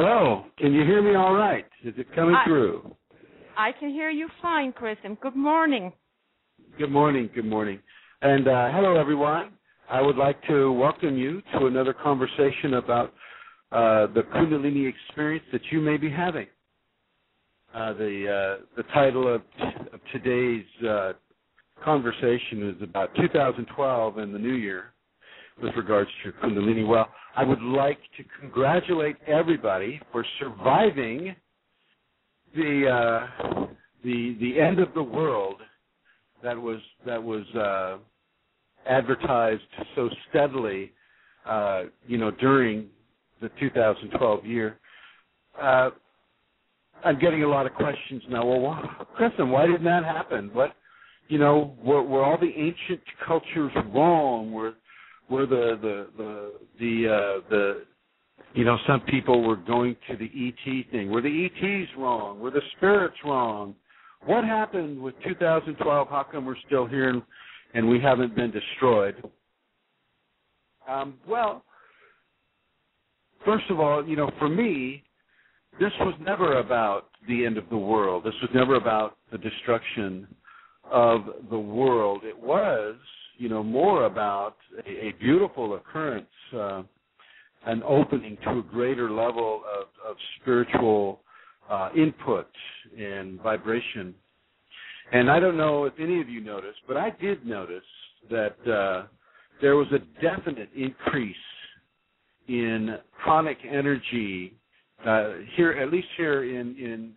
Hello. Can you hear me all right? Is it coming I- through? I can hear you fine, Chrism, and good morning. Good morning. Good morning. And uh, hello, everyone. I would like to welcome you to another conversation about uh, the Kundalini experience that you may be having. Uh, the uh, the title of, of today's uh, conversation is about 2012 and the new year with regards to Kundalini. Well, I would like to congratulate everybody for surviving the uh, the the end of the world that was that was uh, advertised so steadily, uh, you know, during the 2012 year. Uh, I'm getting a lot of questions now. Well, why, Chrism, why didn't that happen? What, you know, were, were all the ancient cultures wrong? Were were the the the the uh, the you know some people were going to the ET thing. Were the ETs wrong? Were the spirits wrong? What happened with 2012? How come we're still here and, and we haven't been destroyed? Um, well, first of all, you know, for me, this was never about the end of the world. This was never about the destruction of the world. It was, you know, more about a, a beautiful occurrence, uh, an opening to a greater level of, of spiritual uh, input and vibration. And I don't know if any of you noticed, but I did notice that uh, there was a definite increase in pranic energy uh, here, at least here in in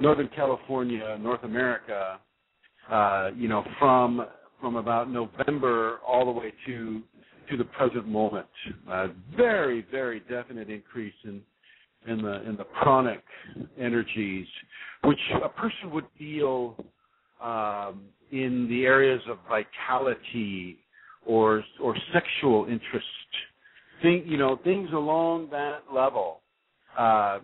Northern California, North America. Uh, you know, from from about November all the way to to the present moment. A very, very definite increase in in the in the pranic energies, which a person would feel um, in the areas of vitality or or sexual interest. Think you know things along that level. Uh,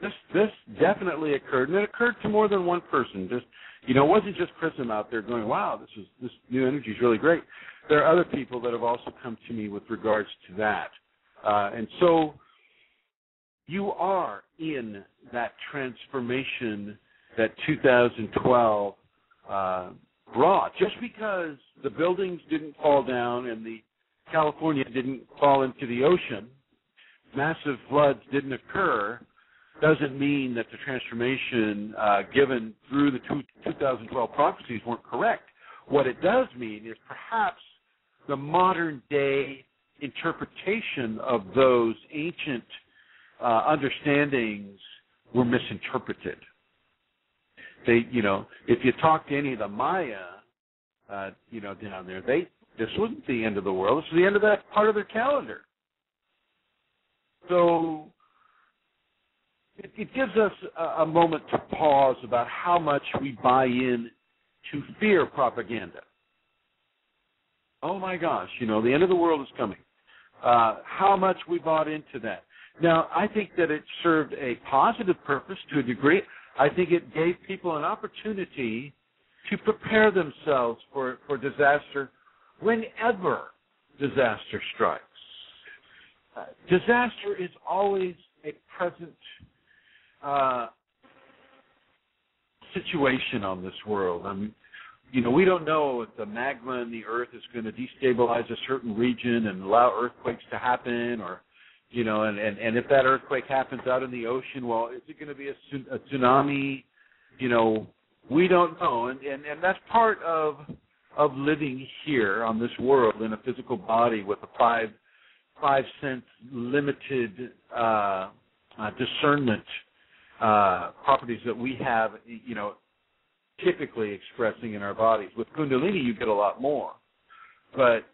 this this definitely occurred, and it occurred to more than one person. Just you know, it wasn't just Chrism out there going, "Wow, this is this new energy is really great." There are other people that have also come to me with regards to that, uh, and so you are in that transformation that 2012 uh, brought. Just because the buildings didn't fall down and the California didn't fall into the ocean, massive floods didn't occur, doesn't mean that the transformation uh, given through the two, 2012 prophecies weren't correct. What it does mean is perhaps the modern day interpretation of those ancient uh, understandings were misinterpreted. They, you know, if you talk to any of the Maya, uh, you know, down there, they this wasn't the end of the world. This was the end of that part of their calendar. So it, it gives us a, a moment to pause about how much we buy in to fear propaganda. Oh my gosh, you know, the end of the world is coming. Uh, how much we bought into that. Now, I think that it served a positive purpose to a degree. I think it gave people an opportunity to prepare themselves for, for disaster whenever disaster strikes. Uh, disaster is always a present uh, situation on this world. I mean, you know, we don't know if the magma in the earth is going to destabilize a certain region and allow earthquakes to happen, or you know, and and, and if that earthquake happens out in the ocean, well, is it going to be a, a tsunami? You know, we don't know, and and and that's part of of living here on this world in a physical body with a five five sense limited uh, uh, discernment uh, properties that we have, you know, typically expressing in our bodies. With Kundalini, you get a lot more, but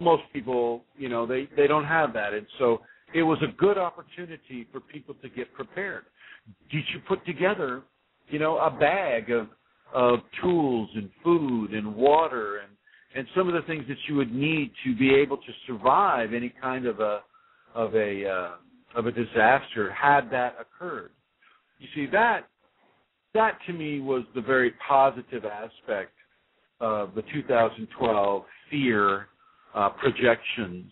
most people, you know, they they don't have that, and so it was a good opportunity for people to get prepared. Did you put together, you know, a bag of of tools and food and water and and some of the things that you would need to be able to survive any kind of a of a uh, of a disaster had that occurred. You see that that to me was the very positive aspect of the 2012 fear uh, projections.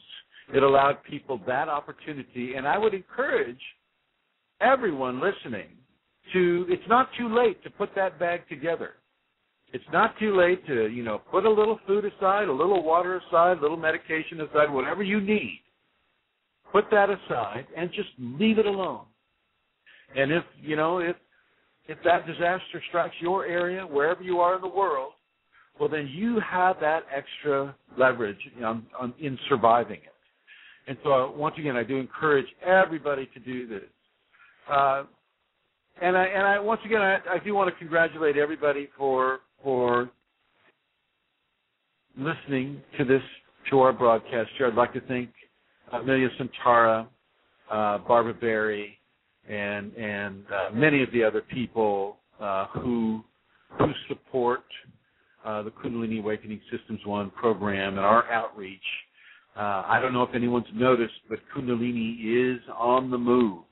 It allowed people that opportunity, and I would encourage everyone listening to it's not too late to put that bag together. It's not too late to, you know, put a little food aside, a little water aside, a little medication aside, whatever you need. Put that aside and just leave it alone. And if, you know, if if that disaster strikes your area, wherever you are in the world, well, then you have that extra leverage on, on, in surviving it. And so, uh, once again, I do encourage everybody to do this. Uh, and I, and I, once again, I, I do want to congratulate everybody for for listening to this to our broadcast here. I'd like to thank Amelia Santara, uh, Barbara Berry, and and uh, many of the other people uh, who who support uh, the Kundalini Awakening Systems One program and our outreach. Uh, I don't know if anyone's noticed, but Kundalini is on the move.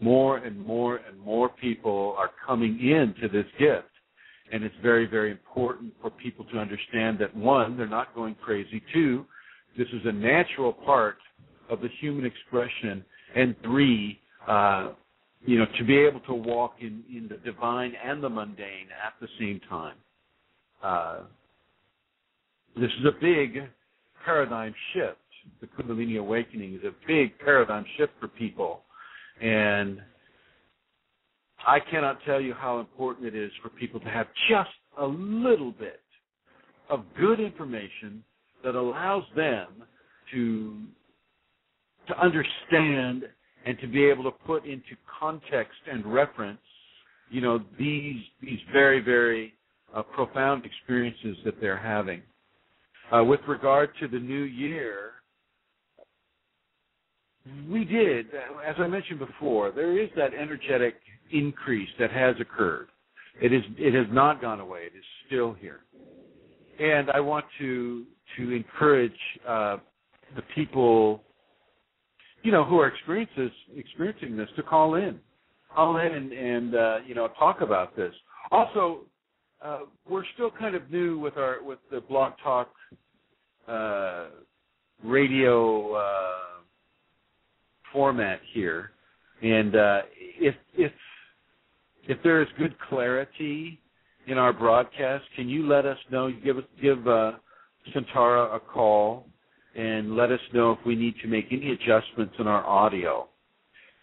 More and more and more people are coming into this gift. And it's very, very important for people to understand that one, they're not going crazy. Two, this is a natural part of the human expression. And three, uh, you know, to be able to walk in, in the divine and the mundane at the same time. Uh, this is a big paradigm shift. The Kundalini awakening is a big paradigm shift for people. And I cannot tell you how important it is for people to have just a little bit of good information that allows them to to understand and to be able to put into context and reference, you know, these these very very uh, profound experiences that they're having. Uh, with regard to the new year, we did, as I mentioned before, there is that energetic increase that has occurred. It is it has not gone away. It is still here, and I want to to encourage uh, the people, you know, who are experiences experiencing this to call in, call in and, and uh, you know talk about this. Also, uh, we're still kind of new with our with the blog talk uh, radio uh, format here, and uh, if if if there is good clarity in our broadcast, can you let us know? Give us give uh, Santara a call and let us know if we need to make any adjustments in our audio.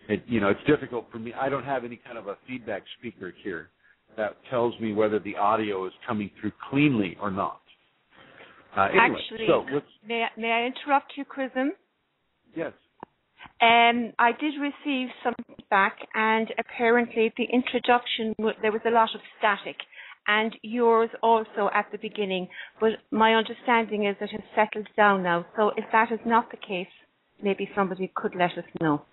It, you know, it's difficult for me. I don't have any kind of a feedback speaker here that tells me whether the audio is coming through cleanly or not. Uh, anyway, Actually, so may, I- may I interrupt you, Chrism? yes. Um, I did receive some feedback, and apparently the introduction there was a lot of static, and yours also at the beginning. But my understanding is it has settled down now. So if that is not the case, maybe somebody could let us know.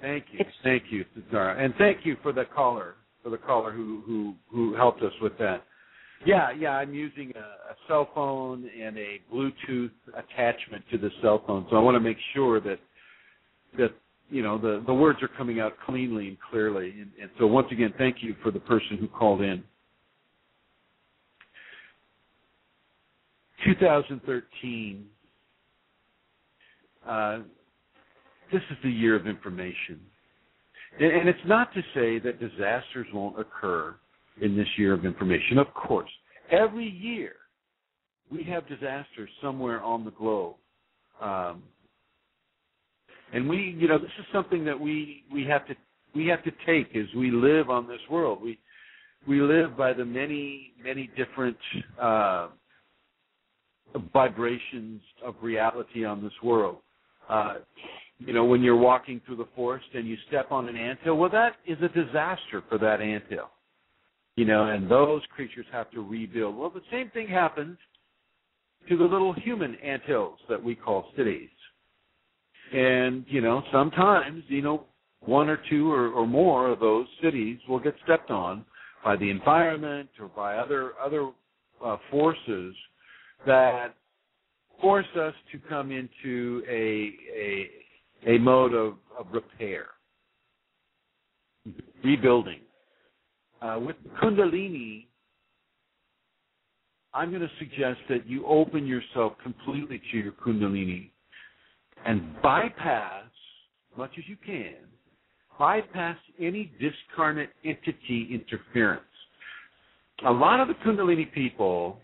Thank you, It's- thank you, Zara, and thank you for the caller, for the caller who who who helped us with that. Yeah, yeah, I'm using a, a cell phone and a Bluetooth attachment to the cell phone, so I want to make sure that that you know the the words are coming out cleanly and clearly. And, and so once again, thank you for the person who called in. 2013. Uh, this is the year of information. And, and it's not to say that disasters won't occur in this year of information. Of course, every year we have disasters somewhere on the globe. Um, and we, you know, this is something that we we have to we have to take as we live on this world. We we live by the many many different uh, vibrations of reality on this world. Uh, you know, when you're walking through the forest and you step on an anthill, well, that is a disaster for that anthill. You know, and those creatures have to rebuild. Well, the same thing happens to the little human anthills that we call cities. And, you know, sometimes, you know, one or two or, or more of those cities will get stepped on by the environment or by other other uh, forces that force us to come into a a, a mode of, of repair, rebuilding. Uh, with Kundalini, I'm going to suggest that you open yourself completely to your Kundalini and bypass, as much as you can, bypass any discarnate entity interference. A lot of the Kundalini people,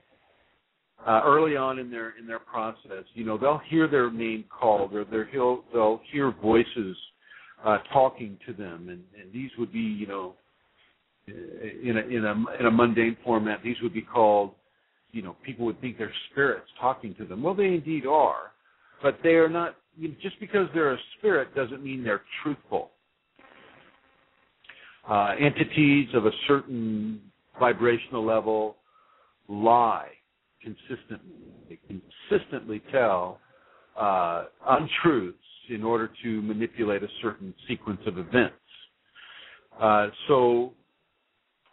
uh, early on in their in their process, you know, they'll hear their name called, or they'll they'll hear voices uh, talking to them, and, and these would be, you know, in a in a in a mundane format, these would be called, you know, people would think they're spirits talking to them. Well, they indeed are, but they are not. Just because they're a spirit doesn't mean they're truthful. Uh, entities of a certain vibrational level lie consistently. They consistently tell uh, untruths in order to manipulate a certain sequence of events. Uh, so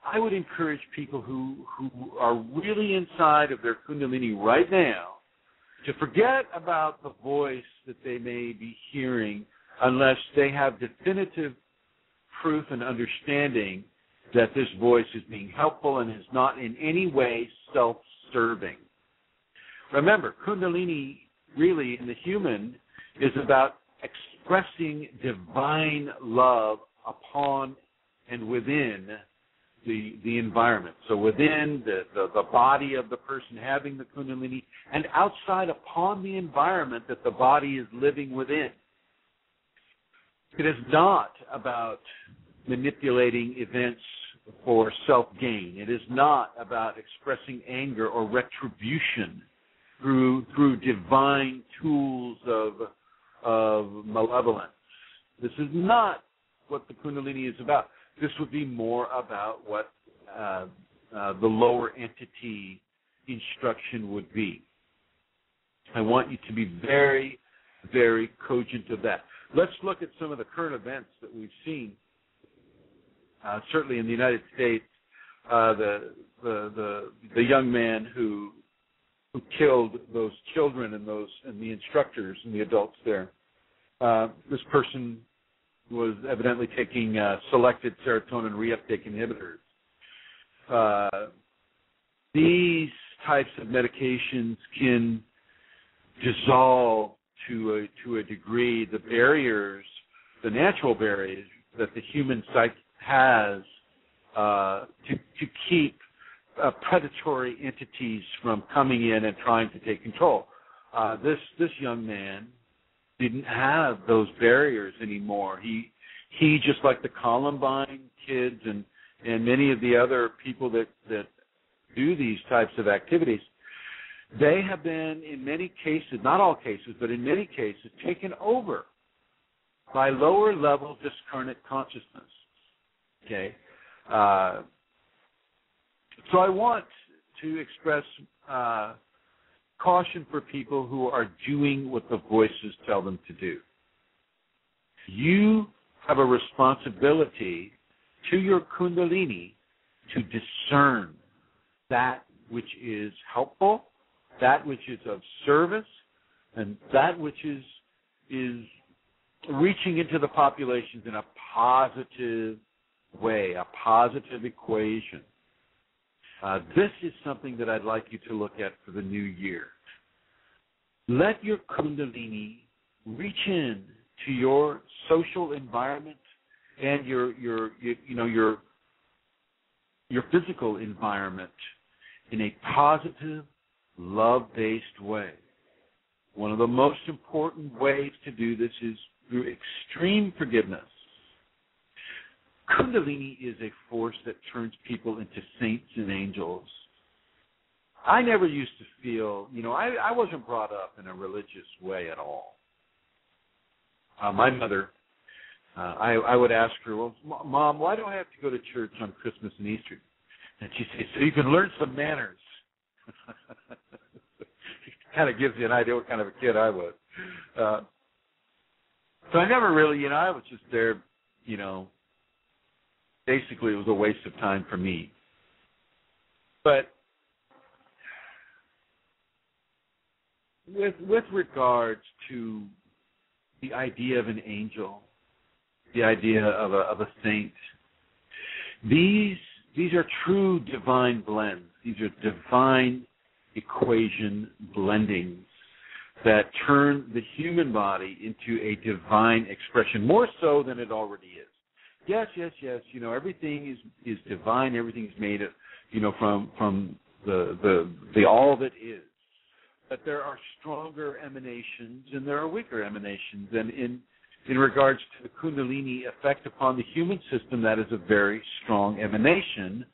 I would encourage people who who are really inside of their kundalini right now to forget about the voice that they may be hearing unless they have definitive proof and understanding that this voice is being helpful and is not in any way self-serving. Remember, kundalini really in the human is about expressing divine love upon and within the the environment. So within the, the, the body of the person having the kundalini and outside upon the environment that the body is living within. It is not about manipulating events for self gain. It is not about expressing anger or retribution through through divine tools of of malevolence. This is not what the Kundalini is about. This would be more about what uh, uh, the lower entity instruction would be. I want you to be very, very cogent of that. Let's look at some of the current events that we've seen. Uh, certainly in the United States, uh, the, the the the young man who who killed those children and those and the instructors and the adults there. Uh, this person was evidently taking uh, selected serotonin reuptake inhibitors. Uh, these types of medications can dissolve to a to a degree the barriers, the natural barriers that the human psyche has uh, to to keep uh, predatory entities from coming in and trying to take control. Uh, this this young man didn't have those barriers anymore. He he just like the Columbine kids and and many of the other people that that do these types of activities, they have been in many cases, not all cases, but in many cases, taken over by lower level discarnate consciousness. Okay. Uh, so I want to express uh, caution for people who are doing what the voices tell them to do. You have a responsibility to your Kundalini to discern that which is helpful, that which is of service, and that which is is reaching into the populations in a positive way, a positive equation. Uh, this is something that I'd like you to look at for the new year. Let your Kundalini reach in to your social environment and your your you, you know your your physical environment in a positive, love-based way. One of the most important ways to do this is through extreme forgiveness. Kundalini is a force that turns people into saints and angels. I never used to feel, you know, I, I wasn't brought up in a religious way at all. Uh, my mother, uh, I, I would ask her, well, Mom, why do I have to go to church on Christmas and Easter? And she'd say, so you can learn some manners. kind of gives you an idea what kind of a kid I was. Uh, so I never really, you know, I was just there, you know, basically it was a waste of time for me. But with with regards to the idea of an angel, the idea of a of a saint, these these are true divine blends. These are divine equation blendings that turn the human body into a divine expression, more so than it already is. Yes, yes, yes. You know, everything is is divine. Everything's made, of, you know, from from the the the all that is. But there are stronger emanations and there are weaker emanations, and in in regards to the Kundalini effect upon the human system, that is a very strong emanation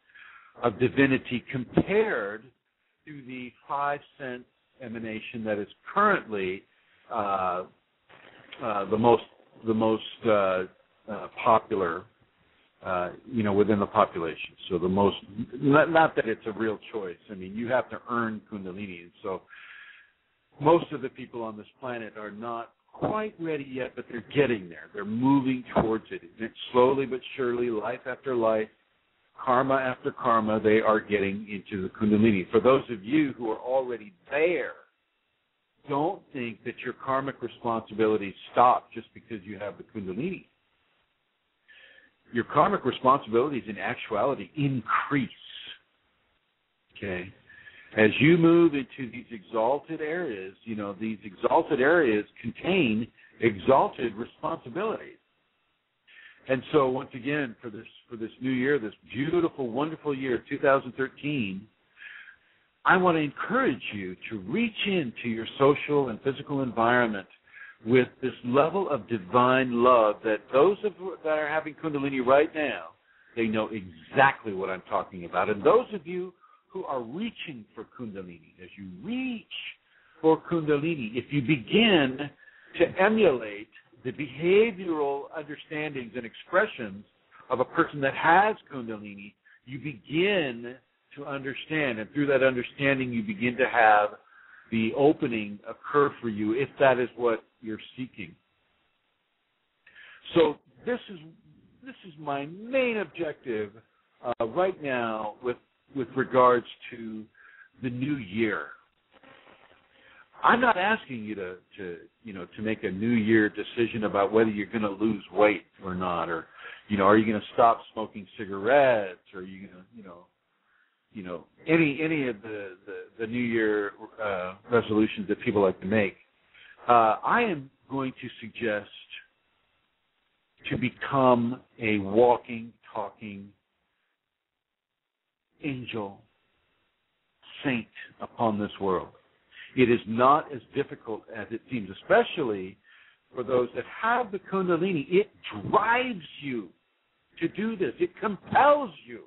of divinity compared to the five sense emanation that is currently uh, uh, the most the most uh, uh, popular, uh, you know, within the population. So the most, not, not that it's a real choice. I mean, you have to earn Kundalini, and so most of the people on this planet are not quite ready yet, but they're getting there. They're moving towards it. And slowly but surely, life after life, karma after karma, they are getting into the Kundalini. For those of you who are already there, don't think that your karmic responsibilities stop just because you have the Kundalini. Your karmic responsibilities in actuality increase. Okay? As you move into these exalted areas, you know, these exalted areas contain exalted responsibilities. And so once again, for this for this new year, this beautiful, wonderful year, 2013, I want to encourage you to reach into your social and physical environment with this level of divine love that those of that are having Kundalini right now, they know exactly what I'm talking about. And those of you who are reaching for Kundalini, as you reach for Kundalini, if you begin to emulate the behavioral understandings and expressions of a person that has Kundalini, you begin to understand. And through that understanding, you begin to have the opening occur for you if that is what you're seeking. So this is this is my main objective uh, right now with with regards to the new year. I'm not asking you to, to you know to make a new year decision about whether you're going to lose weight or not, or you know, are you going to stop smoking cigarettes, or are you going to you know you know any any of the the, the New Year uh, resolutions that people like to make. Uh, I am going to suggest to become a walking, talking angel saint upon this world. It is not as difficult as it seems, especially for those that have the Kundalini. It drives you to do this. It compels you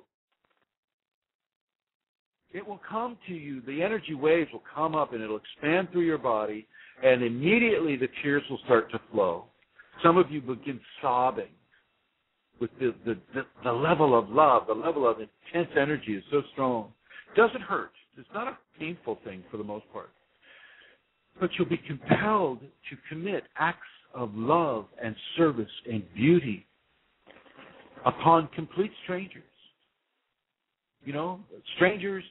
it will come to you. The energy waves will come up and it'll expand through your body, and immediately the tears will start to flow. Some of you begin sobbing with the, the, the, the level of love, the level of intense energy is so strong. Doesn't hurt. It's not a painful thing for the most part. But you'll be compelled to commit acts of love and service and beauty upon complete strangers. You know, strangers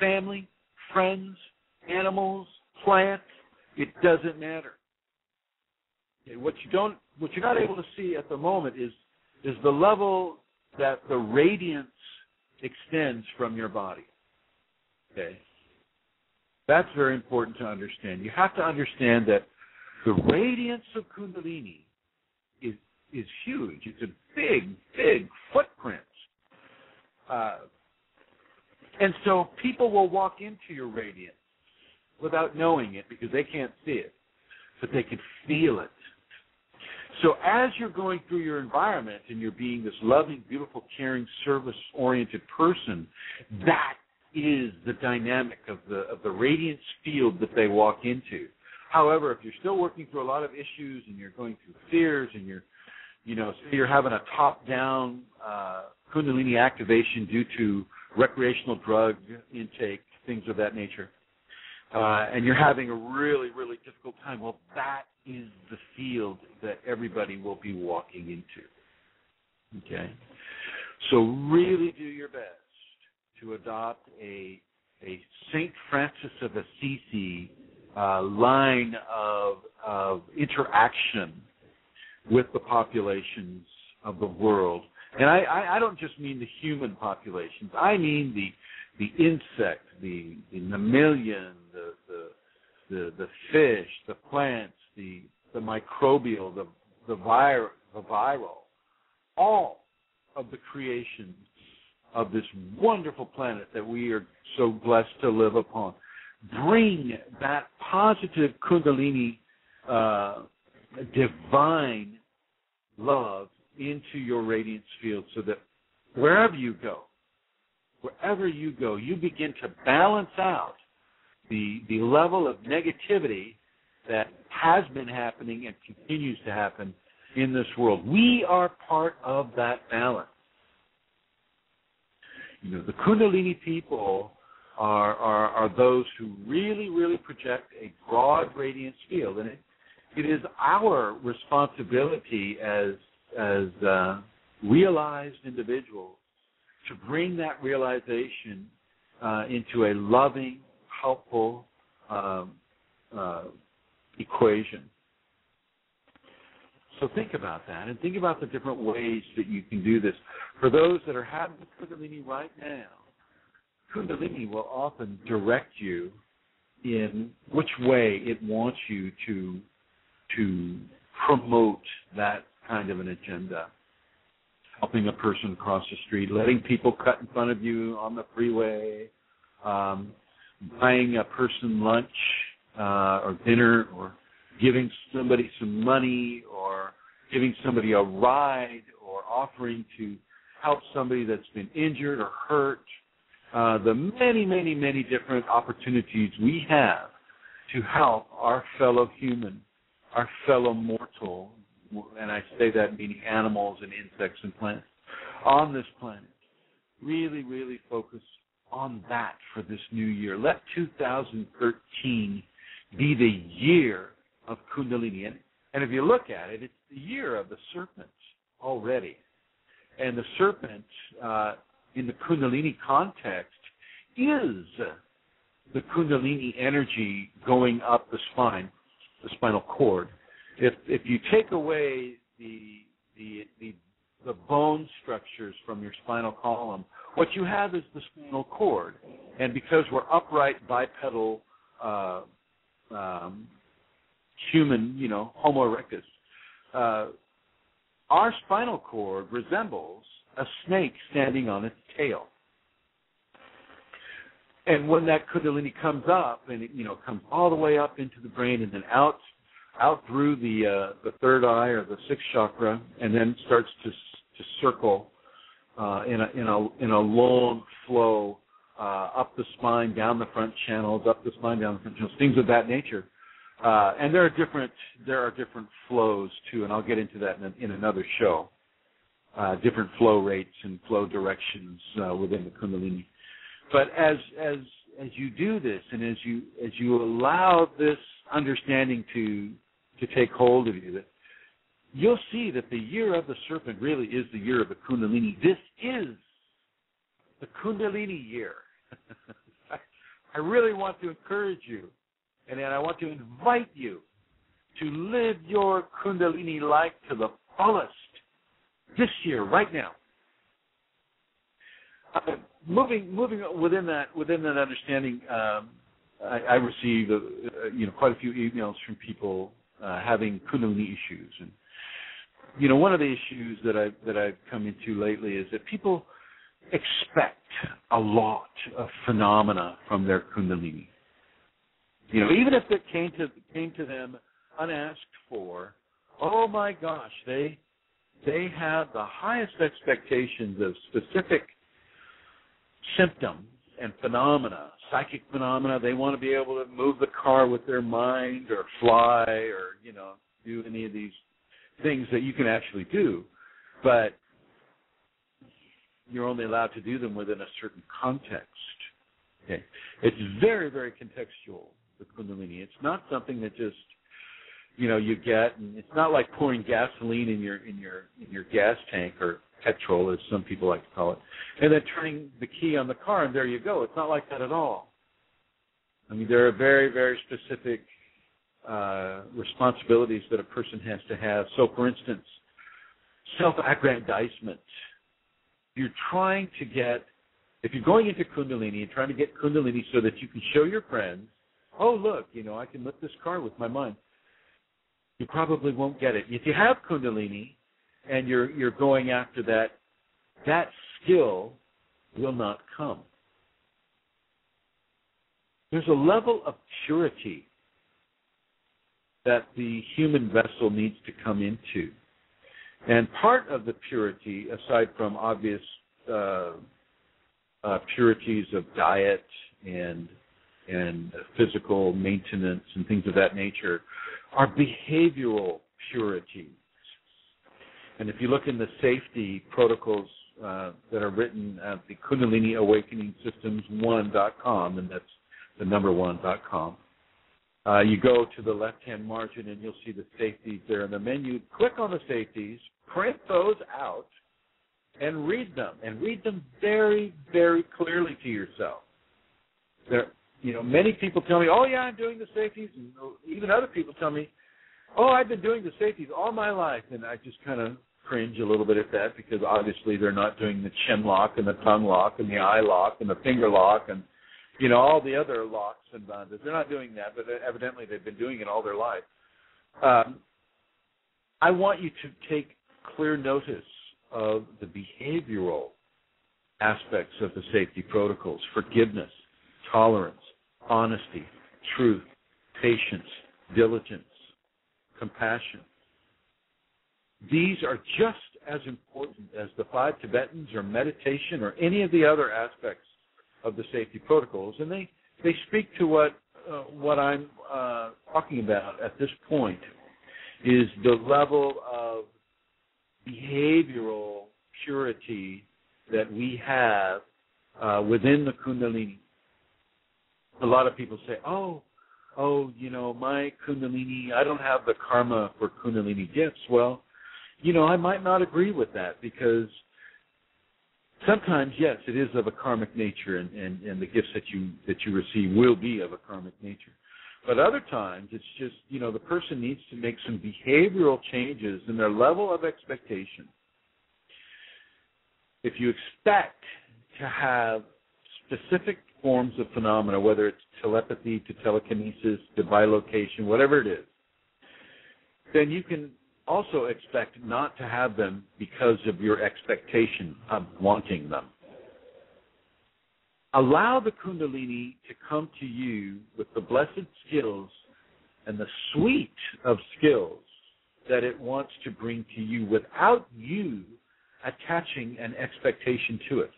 family, friends, animals, plants, it doesn't matter. What you don't what you're not able to see at the moment is is the level that the radiance extends from your body. Okay. That's very important to understand. You have to understand that the radiance of Kundalini is is huge. It's a big, big footprint. Uh, and so people will walk into your radiance without knowing it because they can't see it, but they can feel it. So as you're going through your environment and you're being this loving, beautiful, caring, service-oriented person, that is the dynamic of the of the radiance field that they walk into. However, if you're still working through a lot of issues and you're going through fears and you're, you know, say you're having a top-down uh, Kundalini activation due to recreational drug intake, things of that nature, uh, and you're having a really, really difficult time, well, that is the field that everybody will be walking into. Okay? So really do your best to adopt a a Saint Francis of Assisi uh, line of of interaction with the populations of the world and I, I, I don't just mean the human populations. I mean the the insect, the the mammalian, the the the, the fish, the plants, the the microbial, the the vir the viral, all of the creation of this wonderful planet that we are so blessed to live upon. Bring that positive Kundalini, uh, divine love into your radiance field so that wherever you go, wherever you go, you begin to balance out the the level of negativity that has been happening and continues to happen in this world. We are part of that balance. You know, the Kundalini people are are, are those who really, really project a broad radiance field, and it, it is our responsibility as as uh, realized individuals to bring that realization uh, into a loving, helpful um, uh, equation. So think about that and think about the different ways that you can do this. For those that are having Kundalini right now, Kundalini will often direct you in which way it wants you to to promote that kind of an agenda. Helping a person cross the street, letting people cut in front of you on the freeway, um, buying a person lunch uh, or dinner, or giving somebody some money, or giving somebody a ride, or offering to help somebody that's been injured or hurt. Uh, the many, many, many different opportunities we have to help our fellow human, our fellow mortal, and I say that meaning animals and insects and plants on this planet. Really, really focus on that for this new year. Let 2013 be the year of Kundalini. And, and if you look at it, it's the year of the serpent already. And the serpent, uh, in the Kundalini context, is the Kundalini energy going up the spine, the spinal cord. If if you take away the the the, the bone structures from your spinal column, what you have is the spinal cord. And because we're upright bipedal uh, um, human, you know, Homo erectus, uh, our spinal cord resembles a snake standing on its tail. And when that kundalini comes up, and it, you know, comes all the way up into the brain, and then out, out through the uh, the third eye or the sixth chakra, and then starts to to circle uh, in a in a in a long flow uh, up the spine, down the front channels, up the spine, down the front channels, things of that nature. Uh, and there are different there are different flows too, and I'll get into that in, in another show. Uh, different flow rates and flow directions uh, within the Kundalini. But as as as you do this, and as you as you allow this understanding to to take hold of you, that you'll see that the year of the serpent really is the year of the Kundalini. This is the Kundalini year. I really want to encourage you and I want to invite you to live your Kundalini life to the fullest this year, right now. Uh, moving, moving within that, within that understanding, um, I, I receive, uh, you know, quite a few emails from people uh, having Kundalini issues, and you know, one of the issues that I that I've come into lately is that people expect a lot of phenomena from their Kundalini. You know, even if it came to came to them unasked for, oh my gosh, they they have the highest expectations of specific symptoms and phenomena, psychic phenomena. They want to be able to move the car with their mind or fly or, you know, do any of these things that you can actually do. But you're only allowed to do them within a certain context. Okay. It's very, very contextual the Kundalini. It's not something that just you know you get, and it's not like pouring gasoline in your in your in your gas tank or petrol, as some people like to call it, and then turning the key on the car and there you go. It's not like that at all. I mean, there are very very specific uh, responsibilities that a person has to have. So, for instance, self-aggrandizement. You're trying to get if you're going into Kundalini and trying to get Kundalini so that you can show your friends oh look, you know, I can lift this car with my mind. You probably won't get it. If you have Kundalini and you're you're going after that that skill will not come. There's a level of purity that the human vessel needs to come into. And part of the purity, aside from obvious uh, uh, purities of diet and and physical maintenance and things of that nature, are behavioral purities. And if you look in the safety protocols uh, that are written at the Kundalini Awakening Systems One.com, and that's the number one.com, uh, you go to the left hand margin and you'll see the safeties there in the menu. Click on the safeties, print those out, and read them, and read them very, very clearly to yourself. There, you know, many people tell me, "Oh yeah, I'm doing the safeties," and even other people tell me, "Oh, I've been doing the safeties all my life," and I just kind of cringe a little bit at that because obviously they're not doing the chin lock and the tongue lock and the eye lock and the finger lock and you know all the other locks and bandhas. They're not doing that, but evidently they've been doing it all their life. Um, I want you to take clear notice of the behavioral aspects of the safety protocols: forgiveness, tolerance, honesty, truth, patience, diligence, compassion. These are just as important as the five Tibetans or meditation or any of the other aspects of the safety protocols, and they they speak to what uh, what I'm uh, talking about at this point is the level of behavioral purity that we have uh, within the Kundalini. A lot of people say, "Oh, oh, you know, my Kundalini, I don't have the karma for Kundalini gifts." Well, you know, I might not agree with that because sometimes yes it is of a karmic nature and, and, and the gifts that you that you receive will be of a karmic nature. But other times it's just you know the person needs to make some behavioral changes in their level of expectation. If you expect to have specific forms of phenomena whether it's telepathy to telekinesis to bilocation whatever it is then you can also expect not to have them because of your expectation of wanting them. Allow the Kundalini to come to you with the blessed skills and the suite of skills that it wants to bring to you without you attaching an expectation to it.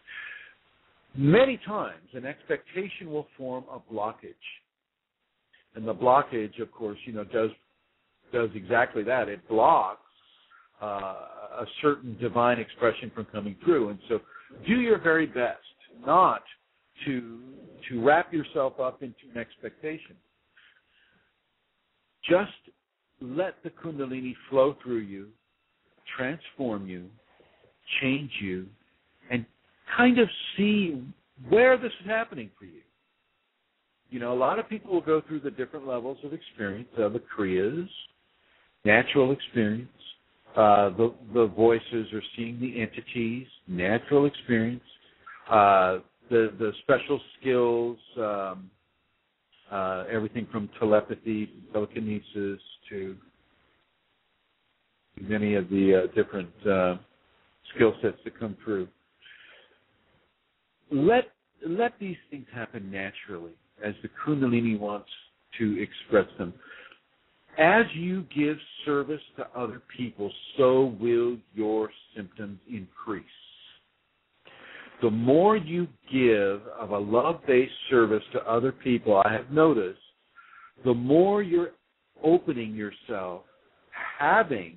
Many times, an expectation will form a blockage. And the blockage, of course, you know, does does exactly that. It blocks uh, a certain divine expression from coming through. And so, do your very best not to to wrap yourself up into an expectation. Just let the Kundalini flow through you, transform you, change you, and kind of see where this is happening for you. You know, a lot of people will go through the different levels of experience of the Kriyas, natural experience. Uh, the the voices are seeing the entities, natural experience. Uh, the the special skills, um, uh, everything from telepathy, telekinesis to many of the uh, different uh, skill sets that come through. Let let these things happen naturally as the Kundalini wants to express them as you give service to other people, so will your symptoms increase. The more you give of a love based service to other people, I have noticed, the more you're opening yourself, having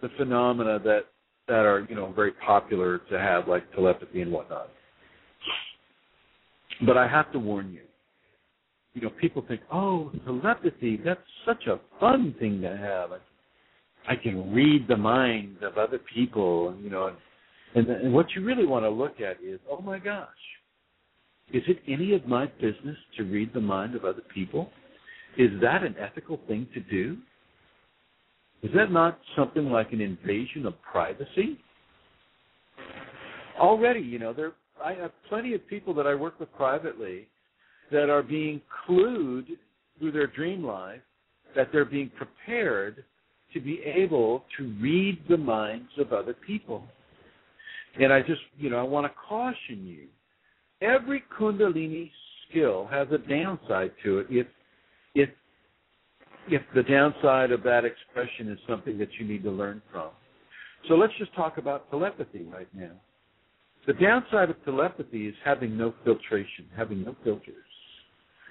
the phenomena that, that are, you know, very popular to have, like telepathy and whatnot. But I have to warn you you know, people think, oh, telepathy, that's such a fun thing to have. I, can read the minds of other people, you know, and, and what you really want to look at is, oh my gosh, is it any of my business to read the mind of other people? Is that an ethical thing to do? Is that not something like an invasion of privacy? Already, you know, there I have plenty of people that I work with privately that are being clued through their dream life that they're being prepared to be able to read the minds of other people. And I just, you know, I want to caution you. Every Kundalini skill has a downside to it if if if the downside of that expression is something that you need to learn from. So let's just talk about telepathy right now. The downside of telepathy is having no filtration, having no filters,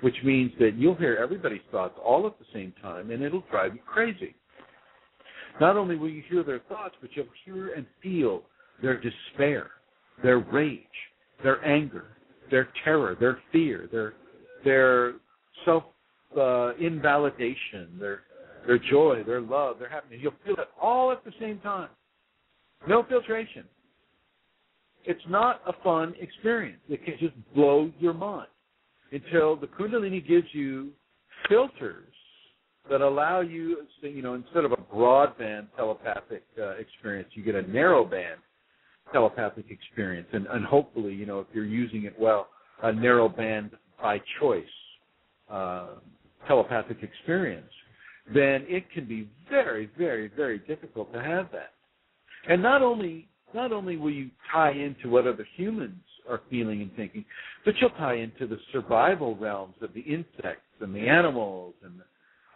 which means that you'll hear everybody's thoughts all at the same time and it'll drive you crazy. Not only will you hear their thoughts, but you'll hear and feel their despair, their rage, their anger, their terror, their fear, their their self uh, invalidation, their their joy, their love, their happiness. You'll feel it all at the same time. No filtration. It's not a fun experience. It can just blow your mind until the Kundalini gives you filters that allow you, you know, instead of a broadband telepathic uh, experience, you get a narrowband telepathic experience, and, and hopefully, you know, if you're using it well, a narrowband by choice uh, telepathic experience, then it can be very, very, very difficult to have that. And not only not only will you tie into what other humans are feeling and thinking, but you'll tie into the survival realms of the insects and the animals and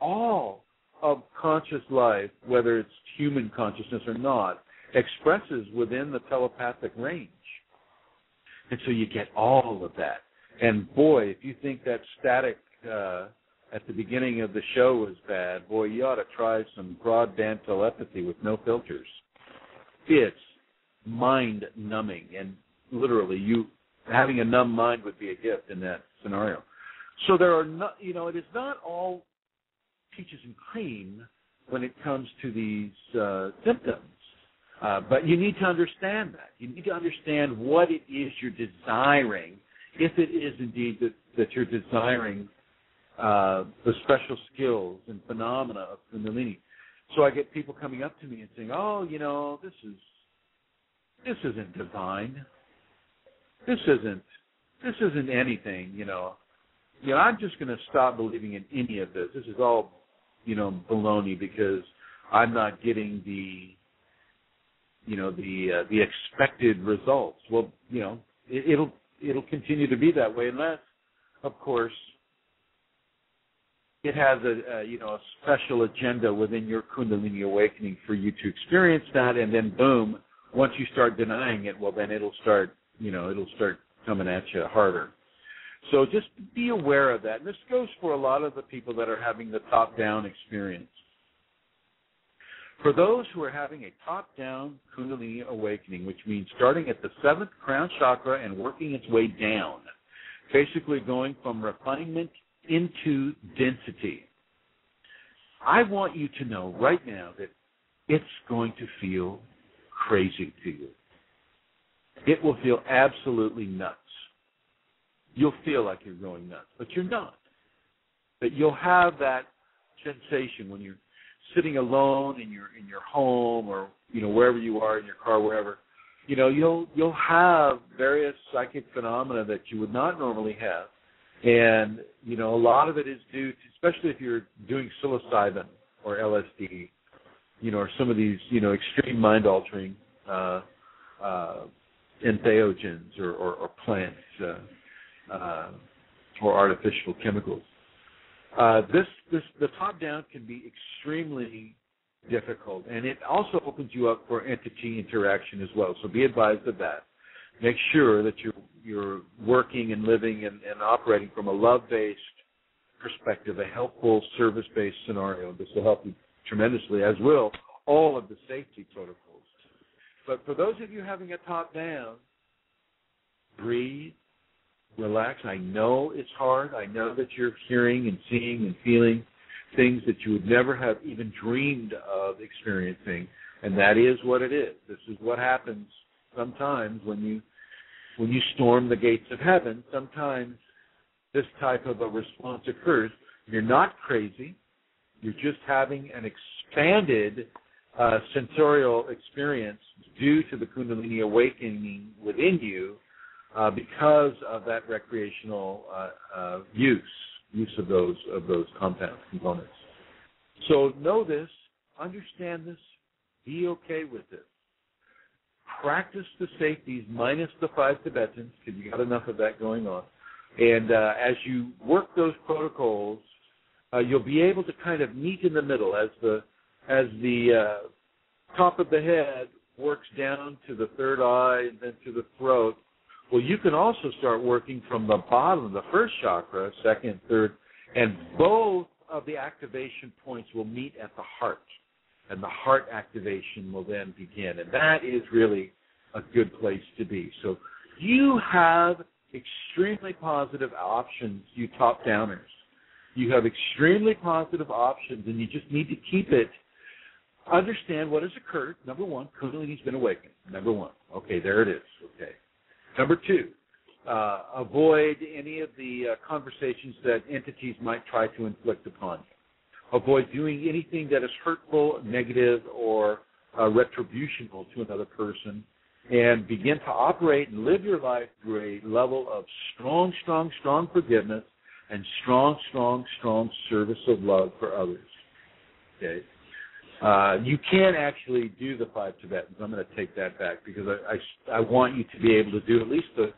all of conscious life, whether it's human consciousness or not, expresses within the telepathic range. And so you get all of that. And boy, if you think that static uh, at the beginning of the show was bad, boy, you ought to try some broadband telepathy with no filters. It's mind numbing, and literally, you having a numb mind would be a gift in that scenario. So there are not, you know, it is not all peaches and cream when it comes to these uh, symptoms. Uh, but you need to understand that. You need to understand what it is you're desiring, if it is indeed that, that you're desiring uh, the special skills and phenomena of Kundalini. So I get people coming up to me and saying, "Oh, you know, this is this isn't divine. This isn't this isn't anything, you know. You know, I'm just going to stop believing in any of this. This is all, you know, baloney because I'm not getting the you know the uh, the expected results. Well, you know, it, it'll it'll continue to be that way unless, of course, it has a, a you know a special agenda within your Kundalini awakening for you to experience that, and then boom, once you start denying it, well then it'll start you know it'll start coming at you harder. So just be aware of that. And this goes for a lot of the people that are having the top-down experience. For those who are having a top-down Kundalini awakening, which means starting at the seventh crown chakra and working its way down, basically going from refinement into density. I want you to know right now that it's going to feel crazy to you. It will feel absolutely nuts. You'll feel like you're going nuts, but you're not. But you'll have that sensation when you're sitting alone in your in your home or you know wherever you are in your car wherever you know you'll you'll have various psychic phenomena that you would not normally have and you know a lot of it is due to especially if you're doing psilocybin or LSD you know or some of these you know extreme mind altering uh uh entheogens or, or, or plants uh, uh, or artificial chemicals uh, this this the top down can be extremely difficult, and it also opens you up for entity interaction as well. So be advised of that. Make sure that you're you're working and living and, and operating from a love based perspective, a helpful service based scenario. This will help you tremendously, as will all of the safety protocols. But for those of you having a top down, breathe, relax. I know it's hard. I know that you're hearing and seeing and feeling things that you would never have even dreamed of experiencing, and that is what it is. This is what happens sometimes when you when you storm the gates of heaven. Sometimes this type of a response occurs. You're not crazy. You're just having an expanded uh, sensorial experience due to the Kundalini awakening within you uh, because of that recreational uh, uh, use use of those of those compound components. So know this, understand this, be okay with this. practice the safeties minus the five Tibetans because you got enough of that going on. And uh, as you work those protocols, uh, you'll be able to kind of meet in the middle as the as the uh, top of the head works down to the third eye and then to the throat. Well, you can also start working from the bottom, the first chakra, second, third, and both of the activation points will meet at the heart, and the heart activation will then begin, and that is really a good place to be. So you have extremely positive options, you top downers. You have extremely positive options, and you just need to keep it. Understand what has occurred. Number one, Kundalini's been awakened. Number one. Okay, there it is. Okay. Number two, uh, avoid any of the uh, conversations that entities might try to inflict upon you. Avoid doing anything that is hurtful, negative, or uh, retributional to another person and begin to operate and live your life through a level of strong, strong, strong forgiveness and strong, strong, strong service of love for others. Okay. Uh, you can actually do the five Tibetans. I'm going to take that back because I, I, I want you to be able to do at least the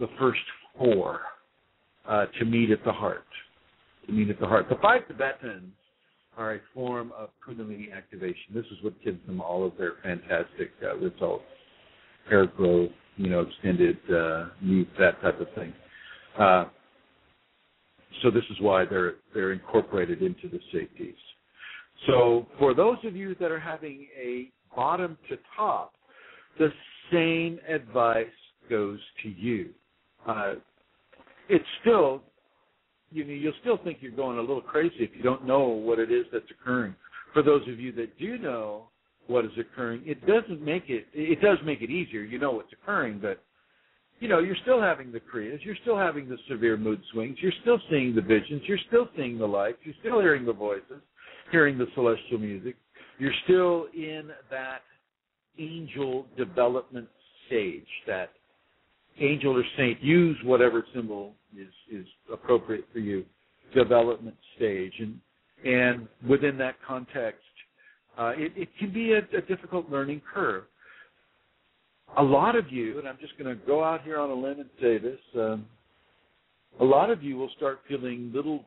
the first four uh, to meet at the heart. To meet at the heart. The five Tibetans are a form of Kundalini activation. This is what gives them all of their fantastic uh, results. Hair growth, you know, extended uh, youth, that type of thing. Uh, so this is why they're they're incorporated into the safeties. So for those of you that are having a bottom to top, the same advice goes to you. Uh, it's still you know, you'll still think you're going a little crazy if you don't know what it is that's occurring. For those of you that do know what is occurring, it doesn't make it. It does make it easier. You know what's occurring, but you know you're still having the kriyas, you're still having the severe mood swings, you're still seeing the visions, you're still seeing the lights, you're still hearing the voices, hearing the celestial music. You're still in that angel development stage, that angel or saint, use whatever symbol is is appropriate for you, development stage, and and within that context, uh, it, it can be a, a difficult learning curve. A lot of you, and I'm just going to go out here on a limb and say this, um, a lot of you will start feeling little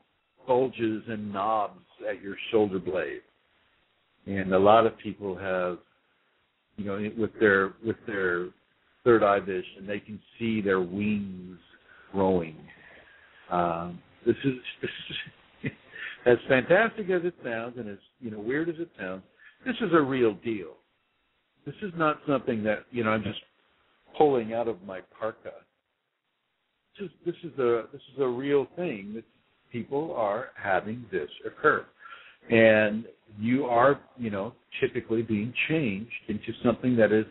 bulges and knobs at your shoulder blade, and a lot of people have, you know, with their with their third eye vision, they can see their wings growing. Um, this is this is as fantastic as it sounds, and as you know weird as it sounds. This is a real deal. This is not something that you know I'm just pulling out of my parka. This is this is a this is a real thing that people are having this occur, and you are you know typically being changed into something that is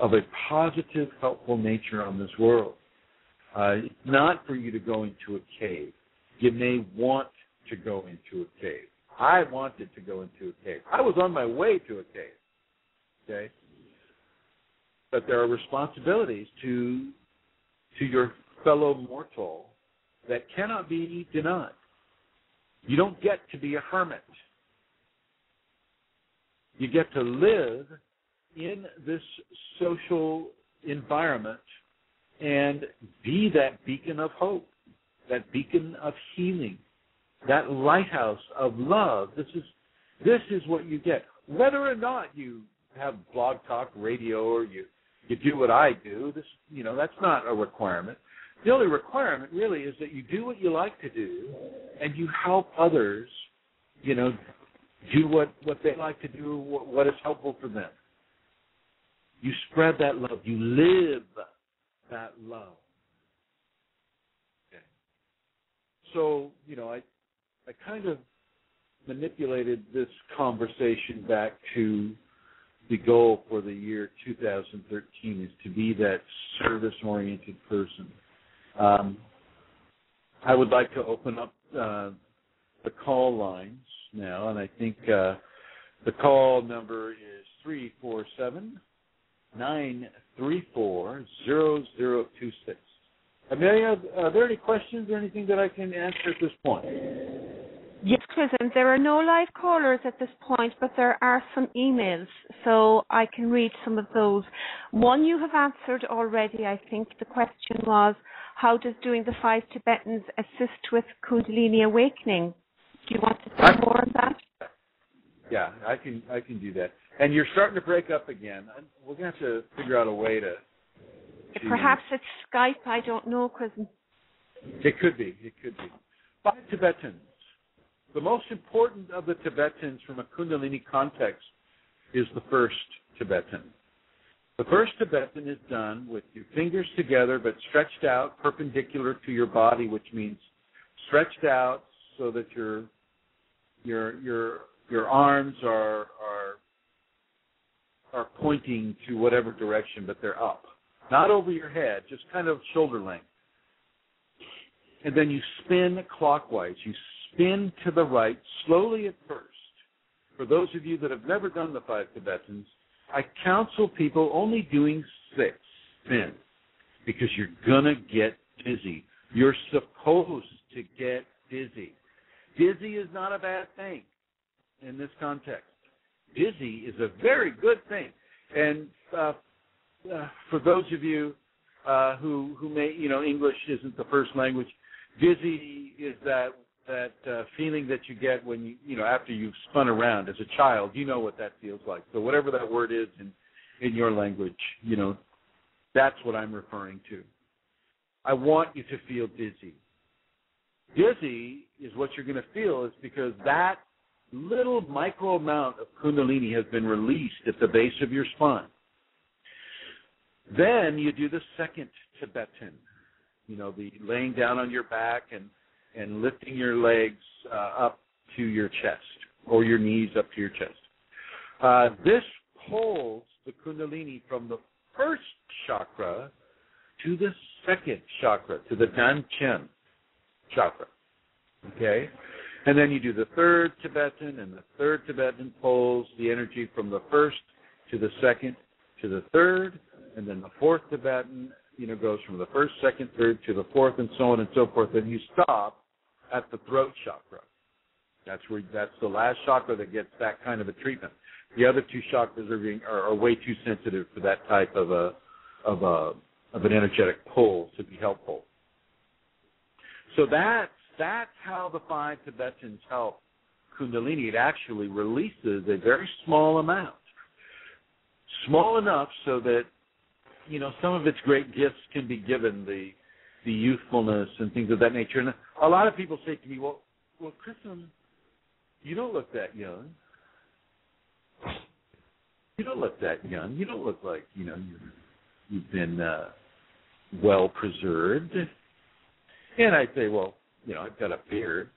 of a positive, helpful nature on this world. Uh, it's not for you to go into a cave. You may want to go into a cave. I wanted to go into a cave. I was on my way to a cave. Okay? But there are responsibilities to to your fellow mortal that cannot be denied. You don't get to be a hermit. You get to live in this social environment and be that beacon of hope, that beacon of healing, that lighthouse of love. This is this is what you get. Whether or not you have blog talk radio or you you do what I do, this you know, that's not a requirement. The only requirement really is that you do what you like to do and you help others, you know, do what what they like to do, what, what is helpful for them. You spread that love. You live that love. Okay. So, you know, I I kind of manipulated this conversation back to the goal for the year 2013 is to be that service oriented person. Um, I would like to open up uh, the call lines now, and I think uh, the call number is 347 nine three four zero zero two six. Amelia, are there any questions or anything that I can answer at this point? Yes, Chrism, there are no live callers at this point, but there are some emails, so I can read some of those. One you have answered already, I think. The question was, how does doing the five Tibetans assist with Kundalini awakening? Do you want to say more on that? Yeah, I can I can do that. And you're starting to break up again. We're gonna have to figure out a way to. to Perhaps it's Skype. I don't know, Chrism. It could be. It could be. Five Tibetans. The most important of the Tibetans from a Kundalini context is the first Tibetan. The first Tibetan is done with your fingers together but stretched out perpendicular to your body, which means stretched out so that your your your your arms are are are pointing to whatever direction, but they're up, not over your head, just kind of shoulder length. And then you spin clockwise. You spin to the right slowly at first. For those of you that have never done the five Tibetans, I counsel people only doing six spins because you're gonna get dizzy. You're supposed to get dizzy. Dizzy is not a bad thing in this context. Dizzy is a very good thing. And uh, uh, for those of you uh, who who may you know English isn't the first language, dizzy is that that uh, feeling that you get when you you know after you've spun around as a child. You know what that feels like. So whatever that word is in in your language, you know, that's what I'm referring to. I want you to feel dizzy. Dizzy is what you're going to feel is because that little micro amount of kundalini has been released at the base of your spine. Then you do the second Tibetan, you know, the laying down on your back and and lifting your legs uh, up to your chest or your knees up to your chest. Uh, this pulls the kundalini from the first chakra to the second chakra, to the Dantian chakra. Okay? And then you do the third Tibetan, and the third Tibetan pulls the energy from the first to the second to the third, and then the fourth Tibetan, you know, goes from the first, second, third to the fourth, and so on and so forth. And you stop at the throat chakra. That's where that's the last chakra that gets that kind of a treatment. The other two chakras are being are, are way too sensitive for that type of a of a of an energetic pull to be helpful. So that's that's how the five Tibetans help Kundalini. It actually releases a very small amount, small enough so that you know some of its great gifts can be given the the youthfulness and things of that nature. And a lot of people say to me, "Well, well, Chrism, you don't look that young. You don't look that young. You don't look like you know you've, you've been uh, well preserved." And I say, "Well, you know, I've got a beard,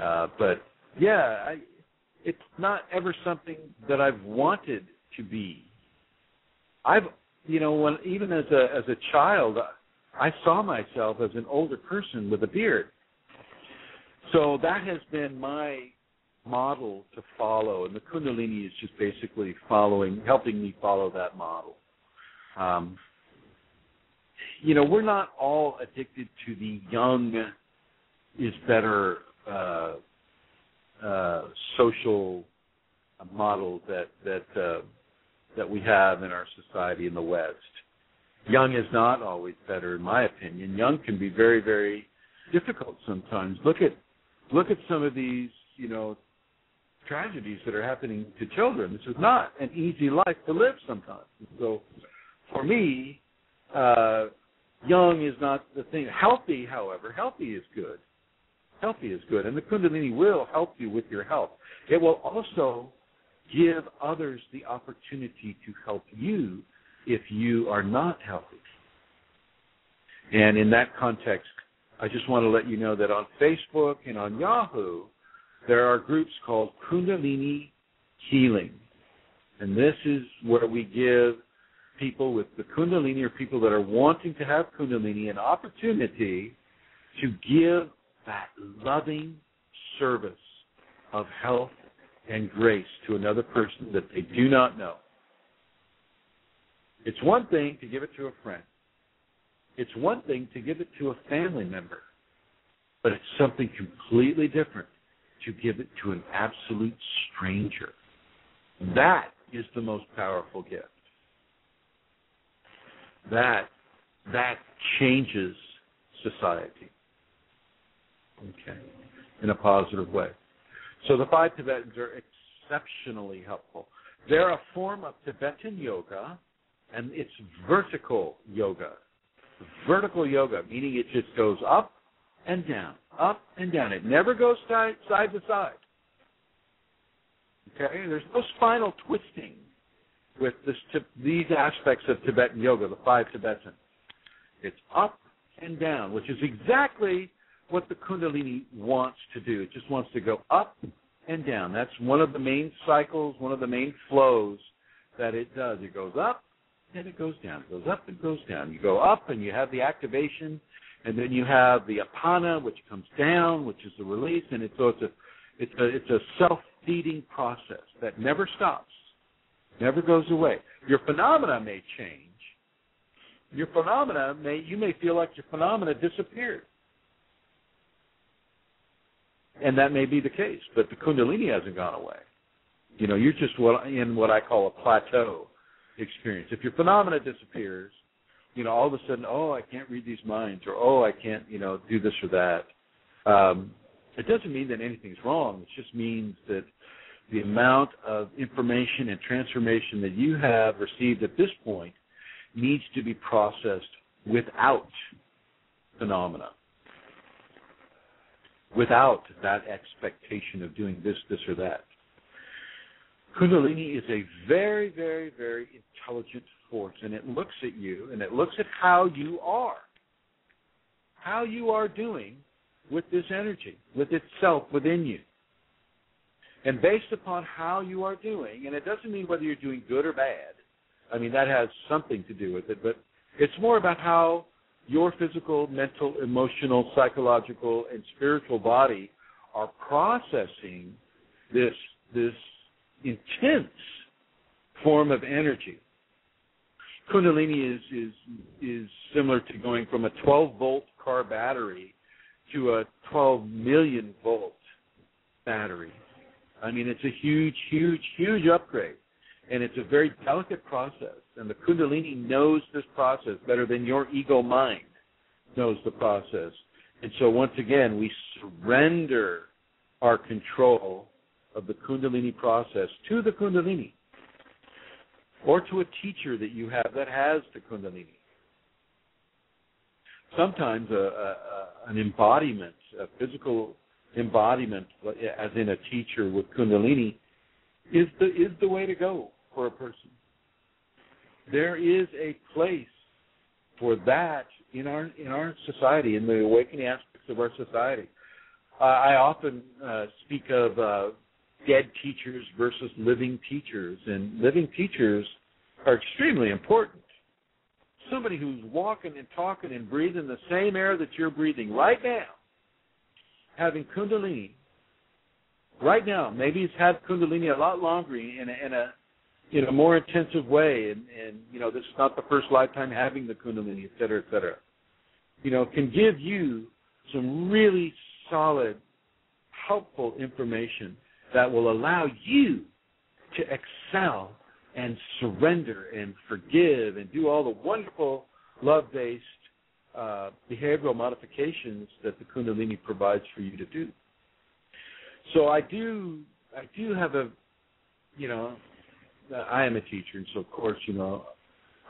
uh, but yeah, I, it's not ever something that I've wanted to be. I've, you know, when even as a as a child, I saw myself as an older person with a beard. So that has been my model to follow, and the Kundalini is just basically following, helping me follow that model. Um, you know, we're not all addicted to the young is better uh, uh, social model that that uh, that we have in our society in the West young is not always better, in my opinion. Young can be very, very difficult sometimes. Look at look at some of these, you know, tragedies that are happening to children. This is not an easy life to live sometimes. So, for me, uh, young is not the thing. Healthy, however, healthy is good. Healthy is good, and the Kundalini will help you with your health. It will also give others the opportunity to help you if you are not healthy. And in that context, I just want to let you know that on Facebook and on Yahoo, there are groups called Kundalini Healing. And this is where we give people with the Kundalini or people that are wanting to have Kundalini an opportunity to give that loving service of health and grace to another person that they do not know. It's one thing to give it to a friend. It's one thing to give it to a family member. But it's something completely different to give it to an absolute stranger. That is the most powerful gift. That that changes society. Okay. In a positive way. So the five Tibetans are exceptionally helpful. They're a form of Tibetan yoga, and it's vertical yoga. Vertical yoga, meaning it just goes up and down, up and down. It never goes side, side to side. Okay? There's no spinal twisting with this, these aspects of Tibetan yoga, the five Tibetans. It's up and down, which is exactly what the Kundalini wants to do. It just wants to go up and down. That's one of the main cycles, one of the main flows that it does. It goes up and it goes down. It goes up and goes down. You go up and you have the activation, and then you have the apana, which comes down, which is the release, and it's so it's a it's a it's a self feeding process that never stops, never goes away. Your phenomena may change. Your phenomena may you may feel like your phenomena disappeared and that may be the case, but the kundalini hasn't gone away. You know, you're just in what I call a plateau experience. If your phenomena disappears, you know, all of a sudden, oh, I can't read these minds, or oh, I can't, you know, do this or that. Um, it doesn't mean that anything's wrong. It just means that the amount of information and transformation that you have received at this point needs to be processed without phenomena without that expectation of doing this, this, or that. Kundalini is a very, very, very intelligent force, and it looks at you and it looks at how you are, how you are doing with this energy, with itself within you. And based upon how you are doing, and it doesn't mean whether you're doing good or bad, I mean, that has something to do with it, but it's more about how your physical, mental, emotional, psychological, and spiritual body are processing this this intense form of energy. Kundalini is is is similar to going from a 12 volt car battery to a 12 million volt battery. I mean, it's a huge, huge, huge upgrade, and it's a very delicate process and the Kundalini knows this process better than your ego mind knows the process. And so once again, we surrender our control of the Kundalini process to the Kundalini or to a teacher that you have that has the Kundalini. Sometimes a, a, an embodiment, a physical embodiment, as in a teacher with Kundalini, is the is the way to go for a person there is a place for that in our in our society, in the awakening aspects of our society. I often uh, speak of uh, dead teachers versus living teachers, and living teachers are extremely important. Somebody who's walking and talking and breathing the same air that you're breathing right now, having Kundalini. Right now, maybe he's had Kundalini a lot longer in a, in a in a more intensive way and, and you know, this is not the first lifetime having the Kundalini, et cetera, et cetera. You know, can give you some really solid, helpful information that will allow you to excel and surrender and forgive and do all the wonderful love-based uh, behavioral modifications that the Kundalini provides for you to do. So I do, I do have a, you know, I am a teacher, and so of course, you know,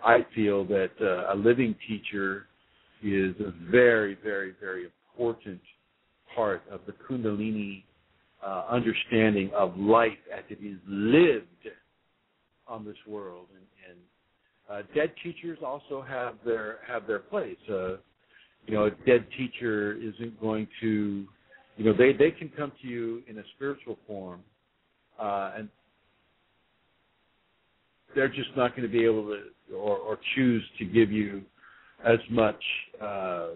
I feel that uh, a living teacher is a very, very, very important part of the Kundalini uh, understanding of life as it is lived on this world, and, and uh, dead teachers also have their have their place. Uh, you know, a dead teacher isn't going to, you know, they they can come to you in a spiritual form, uh, and they're just not going to be able to or, or choose to give you as much uh,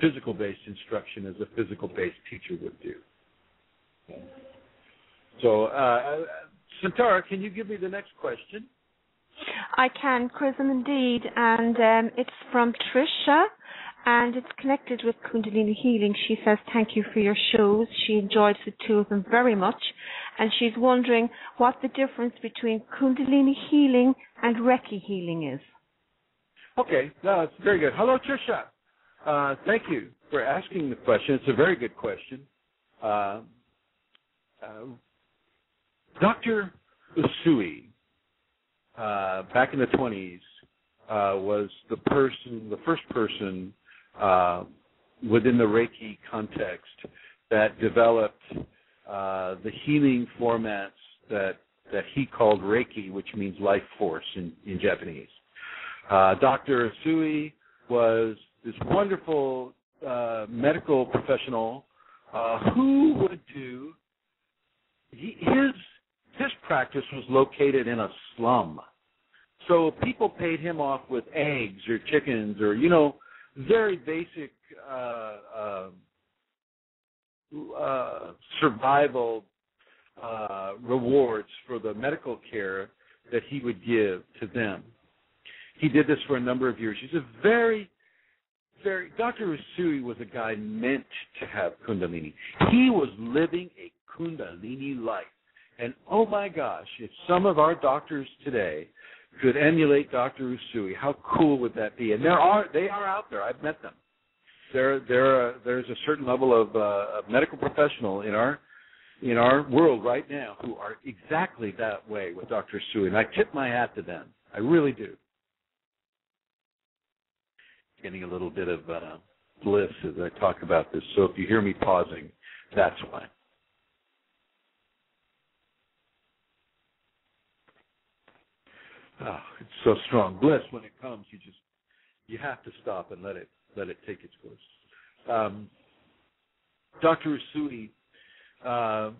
physical based instruction as a physical based teacher would do. So, uh, Shantara, can you give me the next question? I can, Chrism, indeed, and um, it's from Trisha, and it's connected with Kundalini healing. She says thank you for your shows. She enjoys the two of them very much, and she's wondering what the difference between Kundalini healing and Reiki healing is. Okay, no, it's very good. Hello, Trisha. Uh, thank you for asking the question. It's a very good question. Uh, uh, Dr. Usui, uh, back in the 20s, uh, was the person, the first person uh, within the Reiki context that developed uh, the healing formats that that he called Reiki, which means life force in, in Japanese. Uh, Dr. Usui was this wonderful uh, medical professional uh, who would do he, his his practice was located in a slum, so people paid him off with eggs or chickens or you know very basic uh, uh, uh, survival uh, rewards for the medical care that he would give to them. He did this for a number of years. He's a very, very. Dr. Usui was a guy meant to have Kundalini. He was living a Kundalini life. And oh my gosh, if some of our doctors today could emulate Dr. Usui, how cool would that be? And there are they are out there. I've met them. There there uh, there's a certain level of uh, medical professional in our in our world right now who are exactly that way with Dr. Usui, and I tip my hat to them. I really do. Getting a little bit of uh, bliss as I talk about this, so if you hear me pausing, that's why. Oh, it's so strong. Bliss when it comes, you just you have to stop and let it let it take its course. Um, Dr. Usui, uh,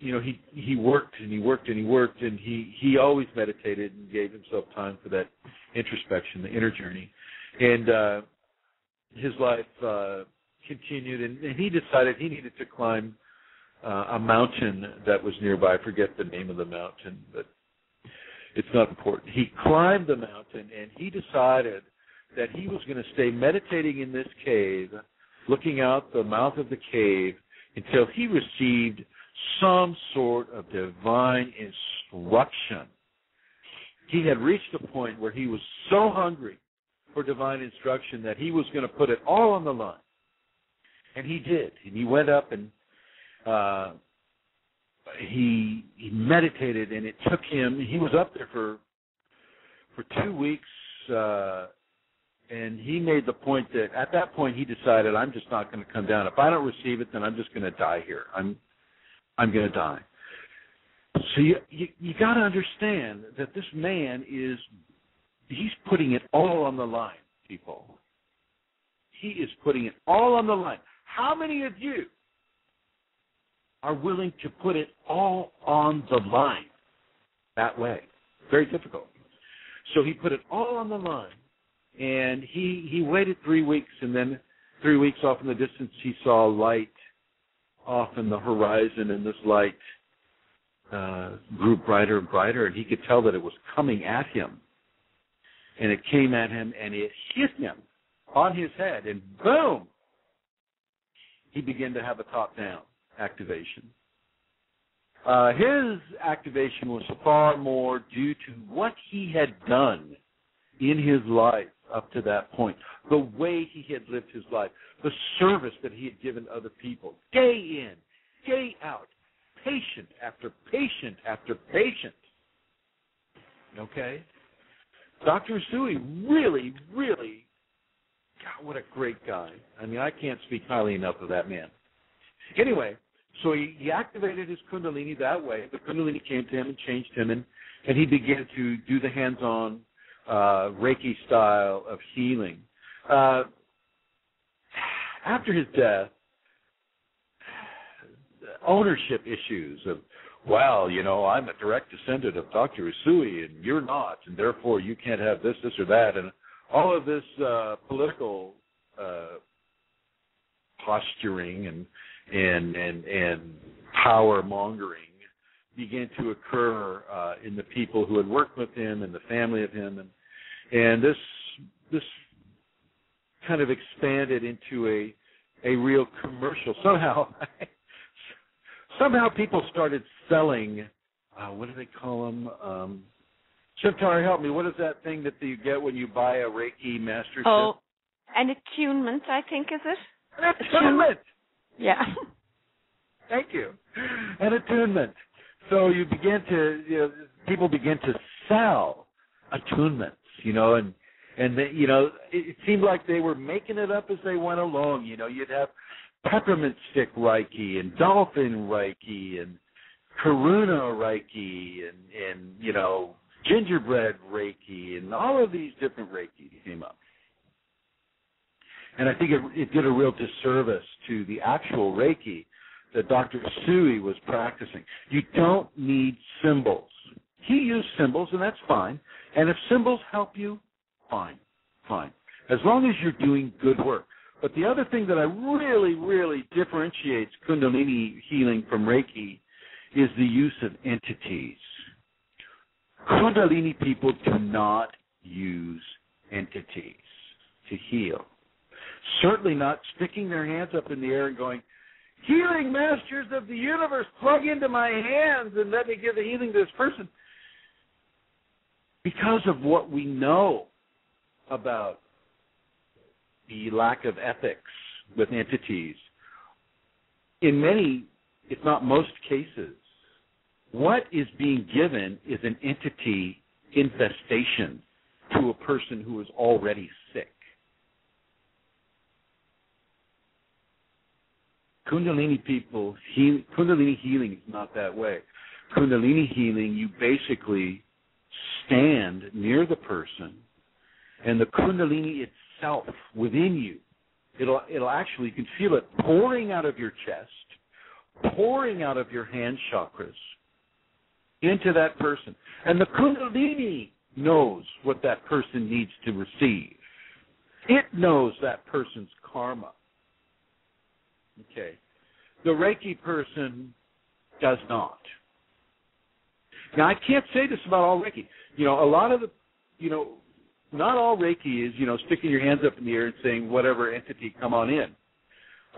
you know, he he worked and he worked and he worked and he he always meditated and gave himself time for that introspection, the inner journey, and uh, his life uh, continued. And, and he decided he needed to climb uh, a mountain that was nearby. I forget the name of the mountain, but it's not important. He climbed the mountain and he decided that he was going to stay meditating in this cave, looking out the mouth of the cave until he received some sort of divine instruction. He had reached a point where he was so hungry for divine instruction that he was going to put it all on the line. And he did. And he went up and uh, he he meditated and it took him he was up there for for two weeks uh and he made the point that at that point he decided I'm just not going to come down. If I don't receive it, then I'm just going to die here. I'm I'm going to die. So you you, you got to understand that this man is he's putting it all on the line, people. He is putting it all on the line. How many of you are willing to put it all on the line that way. Very difficult. So he put it all on the line, and he he waited three weeks, and then three weeks off in the distance, he saw a light off in the horizon, and this light uh, grew brighter and brighter, and he could tell that it was coming at him. And it came at him, and it hit him on his head, and boom! He began to have a top down activation. Uh, his activation was far more due to what he had done in his life up to that point, the way he had lived his life, the service that he had given other people, day in, day out, patient after patient after patient. Okay? Dr. Usui really, really, God, what a great guy. I mean, I can't speak highly enough of that man. Anyway, so he, he activated his kundalini that way. The kundalini came to him and changed him, and, and he began to do the hands-on uh, Reiki style of healing. Uh, after his death, ownership issues of, well, you know, I'm a direct descendant of Dr. Usui, and you're not, and therefore you can't have this, this, or that, and all of this uh, political uh, posturing and and and and power mongering began to occur uh, in the people who had worked with him and the family of him and and this this kind of expanded into a a real commercial. Somehow, somehow people started selling. Uh, what do they call them? Um, Shantara, help me. What is that thing that you get when you buy a Reiki mastership? Oh, an attunement, I think, is it? An attunement. Yeah. Thank you. An attunement. So you begin to, you know, people begin to sell attunements, you know, and and they, you know, it, it seemed like they were making it up as they went along. You know, you'd have peppermint stick Reiki and dolphin Reiki and Karuna Reiki and and you know gingerbread Reiki and all of these different Reiki came up. And I think it, it did a real disservice to the actual Reiki that Dr. Usui was practicing. You don't need symbols. He used symbols, and that's fine. And if symbols help you, fine, fine. As long as you're doing good work. But the other thing that I really, really differentiates Kundalini healing from Reiki is the use of entities. Kundalini people do not use entities to heal. Certainly not sticking their hands up in the air and going, Healing masters of the universe, plug into my hands and let me give the healing to this person. Because of what we know about the lack of ethics with entities, in many, if not most cases, what is being given is an entity infestation to a person who is already sick. Kundalini people, Kundalini healing is not that way. Kundalini healing, you basically stand near the person, and the Kundalini itself within you, it'll it'll actually you can feel it pouring out of your chest, pouring out of your hand chakras into that person, and the Kundalini knows what that person needs to receive. It knows that person's karma. Okay. The Reiki person does not. Now I can't say this about all Reiki. You know, a lot of the, you know, not all Reiki is you know sticking your hands up in the air and saying whatever entity come on in.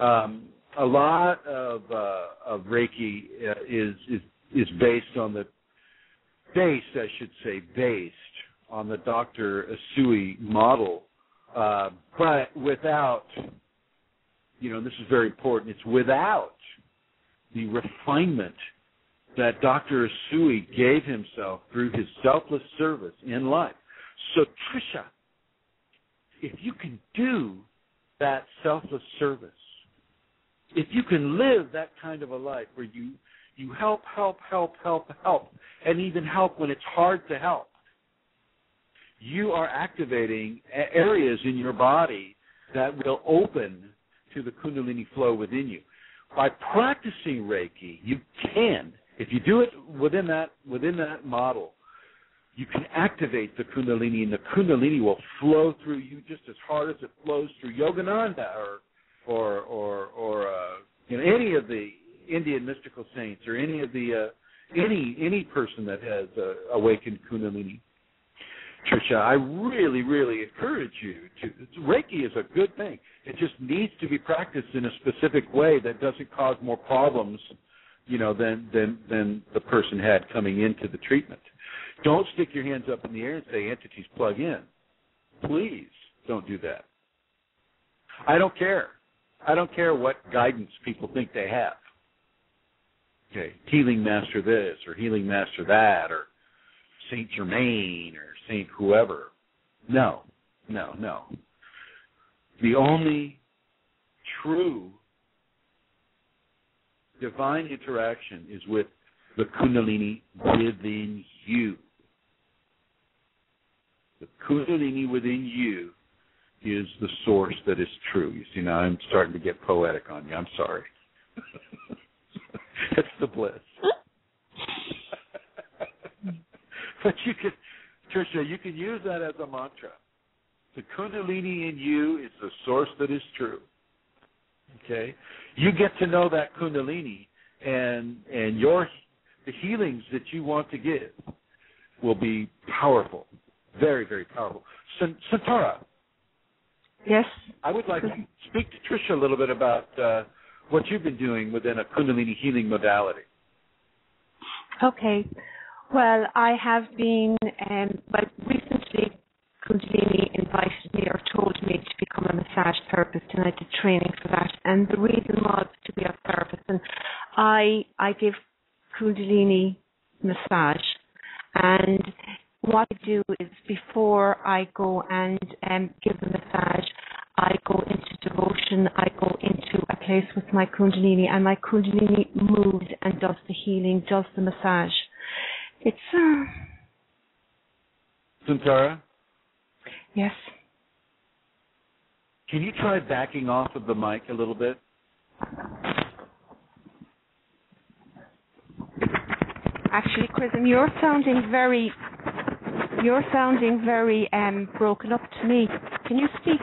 Um, a lot of uh, of Reiki uh, is is is based on the based, I should say, based on the Dr. Usui model, uh, but without you know, this is very important, it's without the refinement that Dr. Usui gave himself through his selfless service in life. So, Trisha, if you can do that selfless service, if you can live that kind of a life where you you help, help, help, help, help, and even help when it's hard to help, you are activating areas in your body that will open to the Kundalini flow within you. By practicing Reiki, you can, if you do it within that within that model, you can activate the Kundalini, and the Kundalini will flow through you just as hard as it flows through Yogananda or or or or uh, you know any of the Indian mystical saints or any of the uh, any any person that has uh, awakened Kundalini. Trisha, I really, really encourage you to. Reiki is a good thing. It just needs to be practiced in a specific way that doesn't cause more problems, you know, than than than the person had coming into the treatment. Don't stick your hands up in the air and say entities plug in. Please don't do that. I don't care. I don't care what guidance people think they have. Okay, healing master this or healing master that or Saint Germain or Saint whoever. No, no, no. The only true divine interaction is with the Kundalini within you. The Kundalini within you is the source that is true. You see, now I'm starting to get poetic on you. I'm sorry. That's the bliss. but you can, Trisha, you can use that as a mantra. The Kundalini in you is the source that is true. Okay, you get to know that Kundalini, and and your the healings that you want to give will be powerful, very very powerful. Shantara, Yes. I would like to speak to Trisha a little bit about uh, what you've been doing within a Kundalini healing modality. Okay. Well, I have been, um, well, recently Kundalini invited me or told me to become a massage therapist, and I did training for that. And the reason was to be a therapist, and I I give Kundalini massage, and what I do is before I go and um, give the massage, I go into devotion. I go into a place with my Kundalini, and my Kundalini moves and does the healing, does the massage. It's uh, Shantara, yes. can you try backing off of the mic a little bit? Actually, Chrism, you're sounding very, you're sounding very um, broken up to me. Can you speak?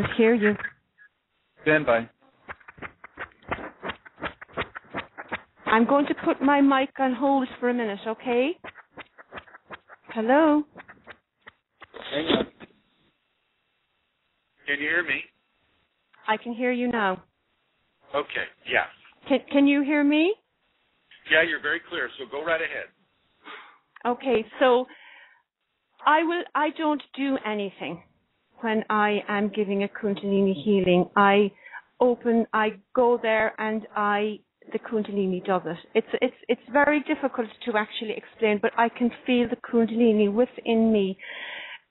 Can't hear you. Stand by. I'm going to put my mic on hold for a minute, okay? Hello? Hang on. Can you hear me? I can hear you now. Okay. Yeah. Can can you hear me? Yeah, you're very clear. So go right ahead. Okay, so I will I don't do anything when I am giving a Kundalini healing. I open I go there and I the Kundalini does it. It's it's it's very difficult to actually explain, but I can feel the Kundalini within me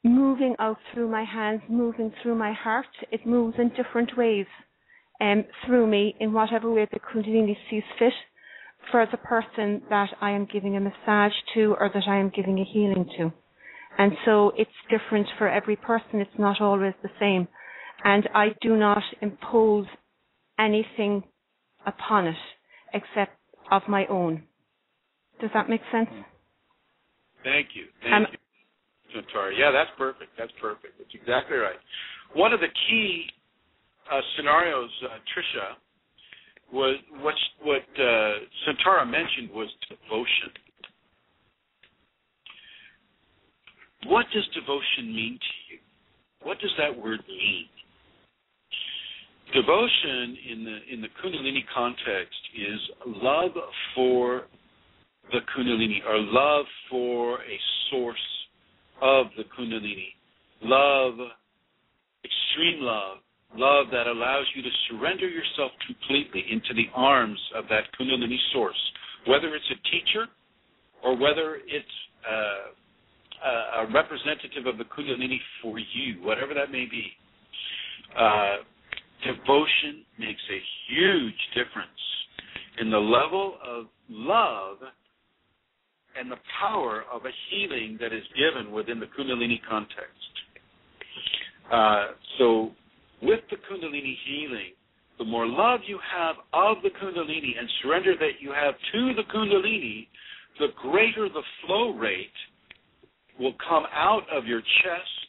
moving out through my hands, moving through my heart. It moves in different ways um, through me in whatever way the Kundalini sees fit for the person that I am giving a massage to or that I am giving a healing to. And so it's different for every person. It's not always the same. And I do not impose anything upon it except of my own. Does that make sense? Thank you. Thank Um, you. Yeah, that's perfect. That's perfect. That's exactly right. One of the key uh, scenarios, uh, Trisha, was what what uh, Shantara mentioned was devotion. What does devotion mean to you? What does that word mean? Devotion in the in the Kundalini context is love for the Kundalini or love for a source of the Kundalini. Love, extreme love, love that allows you to surrender yourself completely into the arms of that Kundalini source, whether it's a teacher or whether it's uh, a representative of the Kundalini for you, whatever that may be. Uh, devotion makes a huge difference in the level of love and the power of a healing that is given within the Kundalini context. Uh, so, with the Kundalini healing, the more love you have of the Kundalini and surrender that you have to the Kundalini, the greater the flow rate will come out of your chest,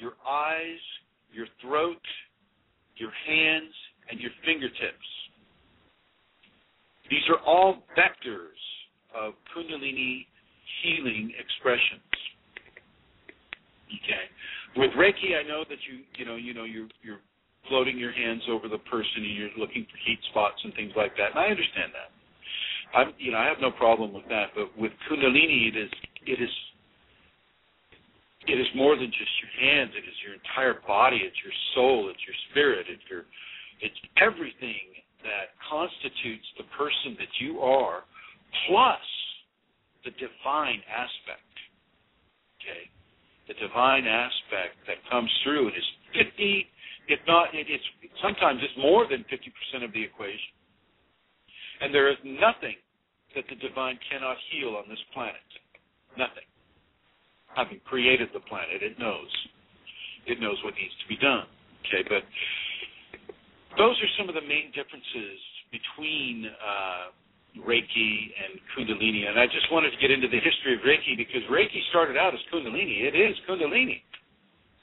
your eyes, your throat, your hands, and your fingertips. These are all vectors of Kundalini healing expressions. Okay. With Reiki, I know that you you know you know you're you're floating your hands over the person and you're looking for heat spots and things like that, and I understand that. I'm you know I have no problem with that, but with Kundalini, it is it is it is more than just your hands. It is your entire body. It's your soul. It's your spirit. It's your it's everything that constitutes the person that you are, plus the divine aspect. Okay, the divine aspect that comes through and is fifty, if not, it, it's sometimes it's more than fifty percent of the equation. And there is nothing that the divine cannot heal on this planet. Nothing. Having created the planet, it knows. It knows what needs to be done. Okay, but those are some of the main differences between uh, Reiki and Kundalini. And I just wanted to get into the history of Reiki because Reiki started out as Kundalini. It is Kundalini,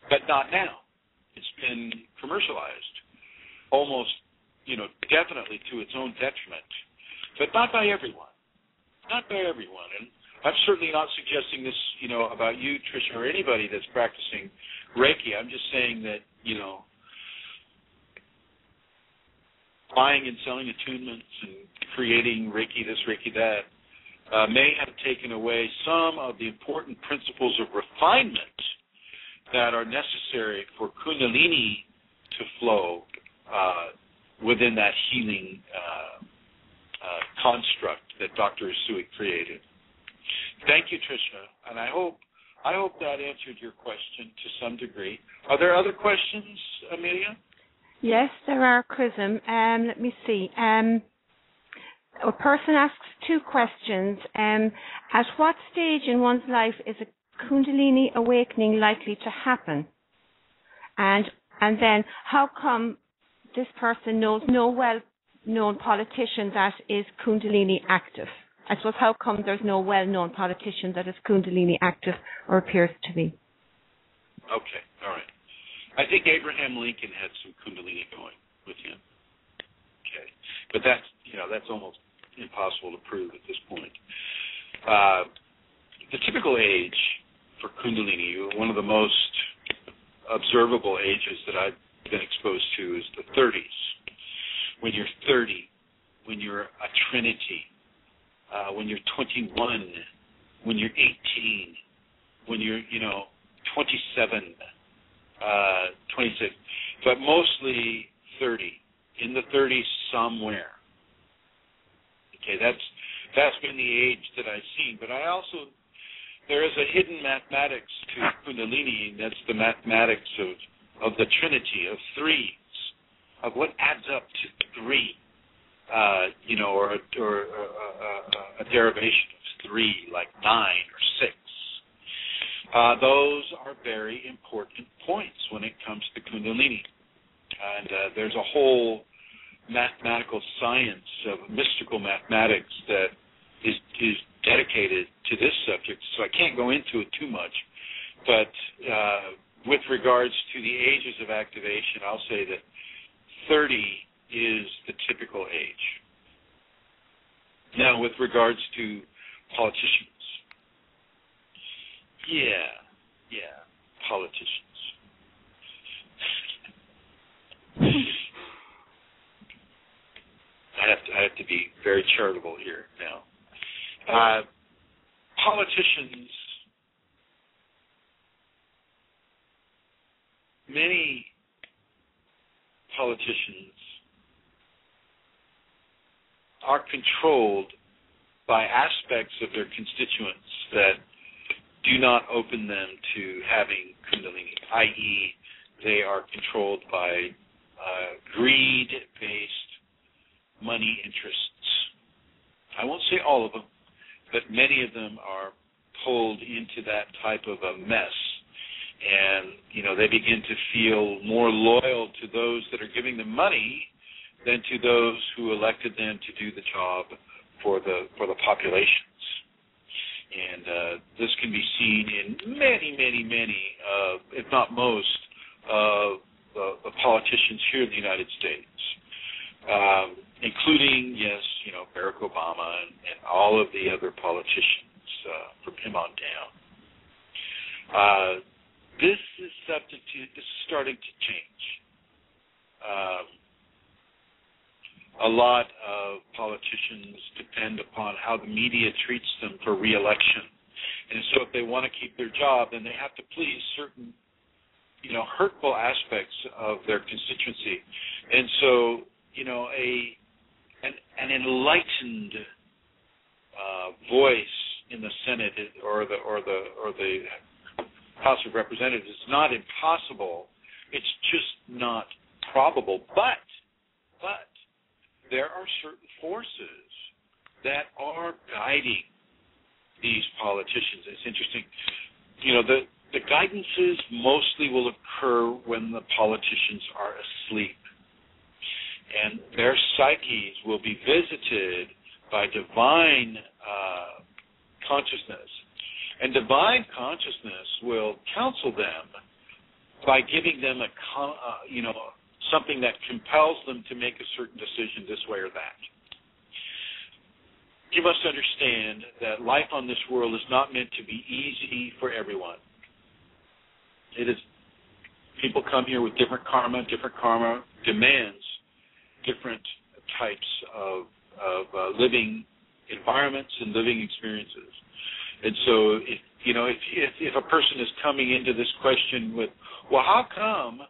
but not now. It's been commercialized, almost, you know, definitely to its own detriment. but not by everyone. Not by everyone. And I'm certainly not suggesting this, you know, about you, Trisha, or anybody that's practicing Reiki. I'm just saying that, you know, buying and selling attunements and creating Reiki this, Reiki that uh, may have taken away some of the important principles of refinement that are necessary for Kundalini to flow uh, within that healing uh, uh construct that Dr. Usui created. Thank you, Trisha, and I hope I hope that answered your question to some degree. Are there other questions, Amelia? Yes, there are, Chrism. Um, let me see. Um, a person asks two questions. Um, at what stage in one's life is a Kundalini awakening likely to happen? And and then how come this person knows no well-known politician that is Kundalini active? I suppose how come there's no well-known politician that is Kundalini active or appears to be? Okay, all right. I think Abraham Lincoln had some Kundalini going with him. Okay, but that's you know that's almost impossible to prove at this point. Uh, the typical age for Kundalini, one of the most observable ages that I've been exposed to, is the 30s. When you're 30, when you're a trinity, uh, when you're 21, when you're 18, when you're you know 27, uh, 26, but mostly 30. In the 30s somewhere. Okay, that's that's been the age that I've seen. But I also there is a hidden mathematics to Kundalini. That's the mathematics of of the Trinity of threes, of what adds up to three. Uh, you know, or or, or uh, a derivation of three, like nine or six. Uh, those are very important points when it comes to Kundalini. And uh, there's a whole mathematical science of mystical mathematics that is, is dedicated to this subject, so I can't go into it too much. But uh, with regards to the ages of activation, I'll say that 30 is the typical age. Now, with regards to politicians, yeah, yeah, politicians. I have to I have to be very charitable here now. Uh, politicians, many politicians are controlled by aspects of their constituents that do not open them to having Kundalini, i.e., they are controlled by uh, greed based money interests. I won't say all of them, but many of them are pulled into that type of a mess. And, you know, they begin to feel more loyal to those that are giving them money than to those who elected them to do the job for the for the population and uh, this can be seen in many, many, many, uh, if not most, of uh, the politicians here in the United States, um, including, yes, you know, Barack Obama and, and all of the other politicians uh, from him on down. Uh, this is subject to, this is starting to change. Um, a lot of politicians depend upon how the media treats them for reelection. And so if they want to keep their job, then they have to please certain, you know, hurtful aspects of their constituency. And so, you know, a an, an enlightened uh, voice in the Senate or the or the or the House of Representatives is not impossible. It's just not probable. But but there are certain forces that are guiding these politicians. It's interesting. You know, the the guidances mostly will occur when the politicians are asleep. And their psyches will be visited by divine uh, consciousness. And divine consciousness will counsel them by giving them a, uh, you know, something that compels them to make a certain decision this way or that. you must understand that life on this world is not meant to be easy for everyone. It is people come here with different karma. Different karma demands different types of of uh, living environments and living experiences. And so, if you know, if, if if a person is coming into this question with, well, how come,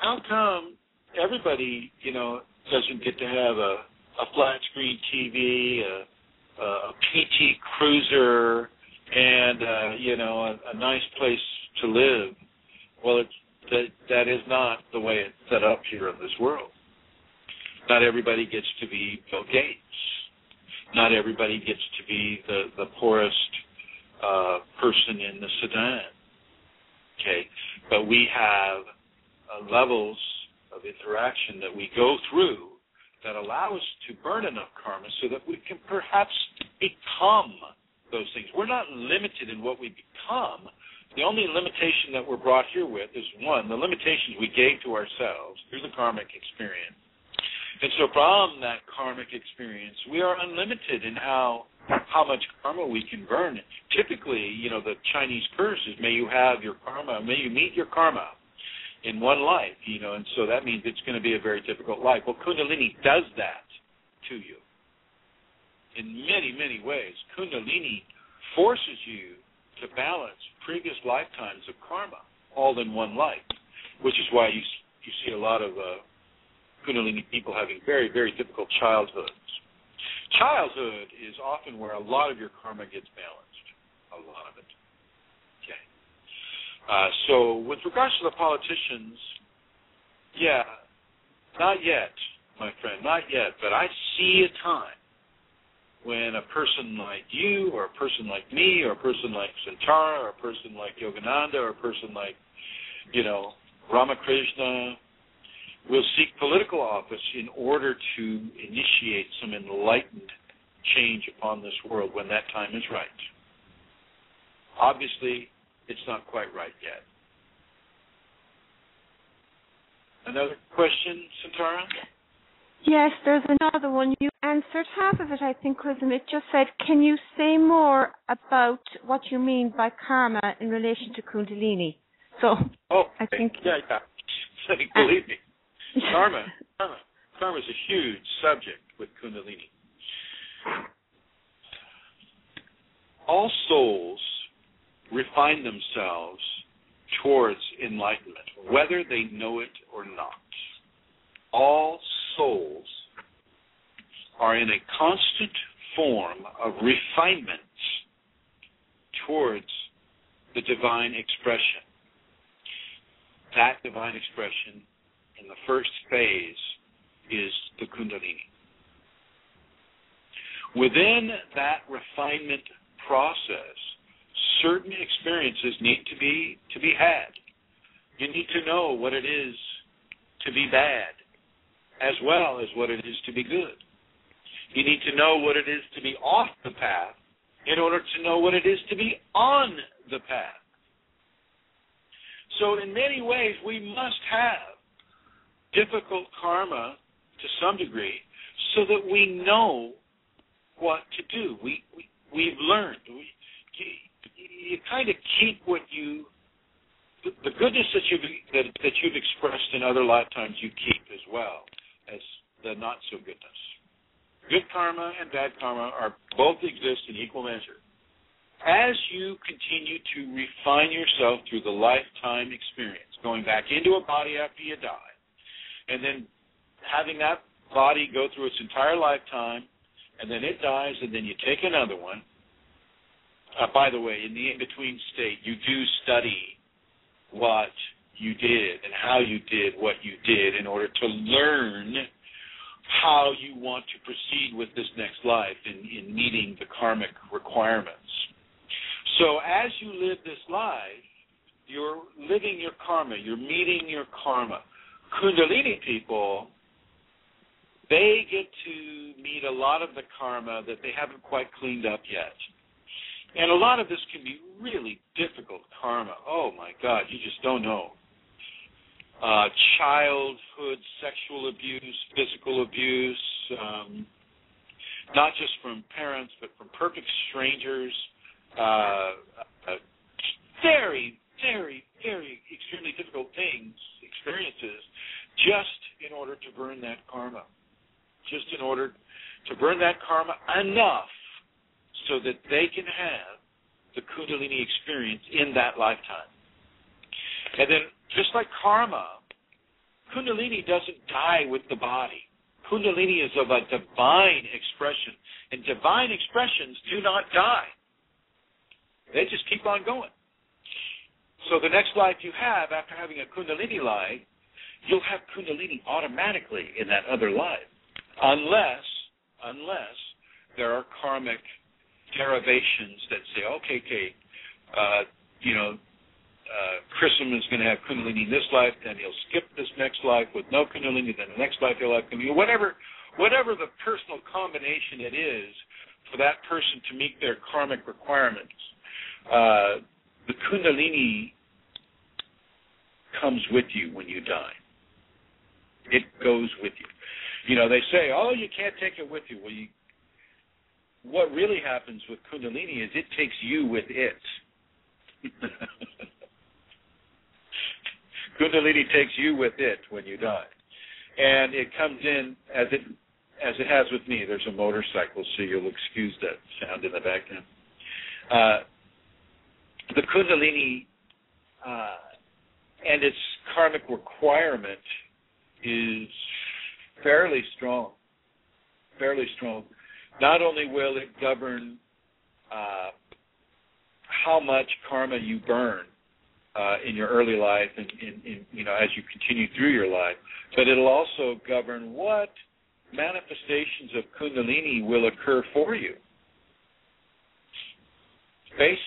how come everybody, you know, doesn't get to have a a flat screen TV, a, a PT Cruiser, and uh, you know, a, a nice place to live. Well, it's that that is not the way it's set up here in this world. Not everybody gets to be Bill Gates. Not everybody gets to be the the poorest uh, person in the Sudan. Okay, but we have uh, levels of interaction that we go through that allow us to burn enough karma so that we can perhaps become those things. We're not limited in what we become. The only limitation that we're brought here with is one, the limitations we gave to ourselves through the karmic experience. And so from that karmic experience, we are unlimited in how how much karma we can burn. Typically, you know, the Chinese curse is may you have your karma, may you meet your karma in one life, you know, and so that means it's going to be a very difficult life. Well, Kundalini does that to you in many, many ways. Kundalini forces you to balance previous lifetimes of karma all in one life, which is why you you see a lot of uh, Kundalini people having very, very difficult childhoods. Childhood is often where a lot of your karma gets balanced, a lot of it. Uh, so, with regards to the politicians, yeah, not yet, my friend, not yet. But I see a time when a person like you, or a person like me, or a person like Shantara, or a person like Yogananda, or a person like, you know, Ramakrishna, will seek political office in order to initiate some enlightened change upon this world when that time is right. Obviously, it's not quite right yet. Another question, Shantara? Yes, there's another one. You answered half of it, I think, Wisdom. It just said, can you say more about what you mean by karma in relation to Kundalini? So, oh, I think. Yeah, yeah. Believe me. Karma, karma. Karma is a huge subject with Kundalini. All souls refine themselves towards enlightenment, whether they know it or not. All souls are in a constant form of refinement towards the divine expression. That divine expression in the first phase is the Kundalini. Within that refinement process, certain experiences need to be to be had. You need to know what it is to be bad as well as what it is to be good. You need to know what it is to be off the path in order to know what it is to be on the path. So in many ways we must have difficult karma to some degree so that we know what to do. We, we we've learned. We, you kind of keep what you the, goodness that you've that, that you've expressed in other lifetimes you keep as well as the not so goodness. Good karma and bad karma are both exist in equal measure. As you continue to refine yourself through the lifetime experience, going back into a body after you die, and then having that body go through its entire lifetime, and then it dies, and then you take another one, uh, by the way, in the in between state, you do study what you did and how you did what you did in order to learn how you want to proceed with this next life in, in meeting the karmic requirements. So as you live this life, you're living your karma, you're meeting your karma. Kundalini people, they get to meet a lot of the karma that they haven't quite cleaned up yet. And a lot of this can be really difficult karma. Oh my God, you just don't know. Uh, childhood sexual abuse, physical abuse, um, not just from parents, but from perfect strangers. Uh, uh, very, very, very extremely difficult things, experiences, just in order to burn that karma. Just in order to burn that karma enough so that they can have the Kundalini experience in that lifetime. And then, just like karma, Kundalini doesn't die with the body. Kundalini is of a divine expression, and divine expressions do not die. They just keep on going. So the next life you have after having a Kundalini life, you'll have Kundalini automatically in that other life, unless unless there are karmic derivations that say, okay, okay, uh, you know, uh, Chrism is going to have Kundalini in this life, then he'll skip this next life with no Kundalini, then the next life he'll have Kundalini. Whatever, whatever the personal combination it is for that person to meet their karmic requirements, uh, the Kundalini comes with you when you die. It goes with you. You know, they say, oh, you can't take it with you. Well, you, what really happens with Kundalini is it takes you with it. Kundalini takes you with it when you die, and it comes in as it as it has with me. There's a motorcycle, so you'll excuse that sound in the background. Uh, the Kundalini uh, and its karmic requirement is fairly strong. Fairly strong. Not only will it govern uh, how much karma you burn, uh, in your early life and you know as you continue through your life, but it'll also govern what manifestations of Kundalini will occur for you, based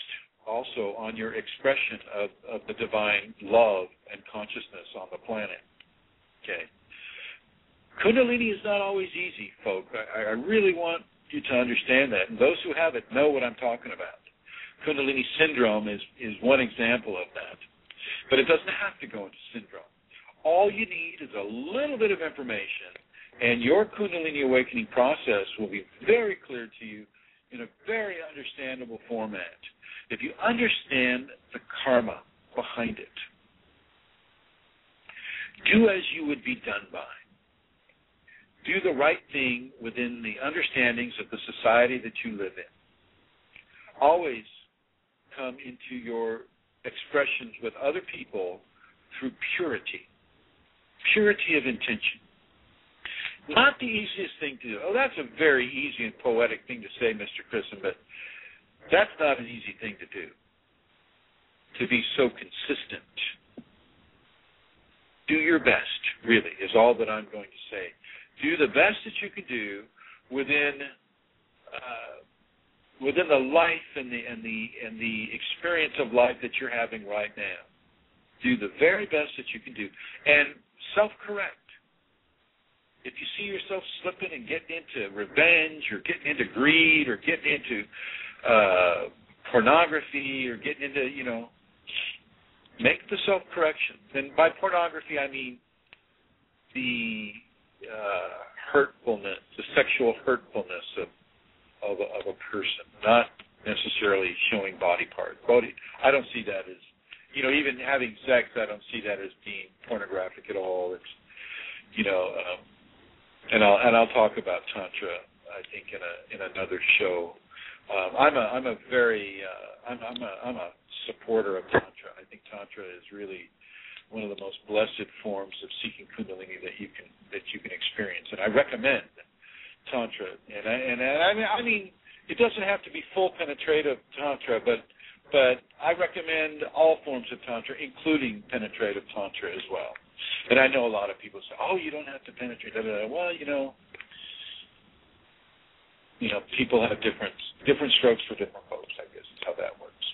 also on your expression of, of the divine love and consciousness on the planet. Okay. Kundalini is not always easy, folks. I, I really want you to understand that. And those who have it know what I'm talking about. Kundalini syndrome is, is one example of that. But it doesn't have to go into syndrome. All you need is a little bit of information, and your Kundalini awakening process will be very clear to you in a very understandable format. If you understand the karma behind it, do as you would be done by. Do the right thing within the understandings of the society that you live in. Always come into your expressions with other people through purity, purity of intention. Not the easiest thing to do. Oh, that's a very easy and poetic thing to say, Mr. Chrism, but that's not an easy thing to do. To be so consistent. Do your best, really, is all that I'm going to say. Do the best that you can do within uh, within the life and the and the and the experience of life that you're having right now. Do the very best that you can do and self-correct. If you see yourself slipping and getting into revenge or getting into greed or getting into uh, pornography or getting into, you know, make the self-correction. And by pornography, I mean the uh, hurtfulness, the sexual hurtfulness of of a, of a person, not necessarily showing body parts. Body, I don't see that as, you know, even having sex, I don't see that as being pornographic at all. It's, you know, um, and I'll and I'll talk about tantra. I think in a in another show. Um, I'm a I'm a very uh, I'm I'm a I'm a supporter of tantra. I think tantra is really one of the most blessed forms of seeking kundalini that you can that you can experience, and I recommend tantra, and I, and I mean, I mean, it doesn't have to be full penetrative tantra, but but I recommend all forms of tantra, including penetrative tantra as well. And I know a lot of people say, "Oh, you don't have to penetrate." Blah, blah, blah. Well, you know, you know, people have different different strokes for different folks. I guess is how that works.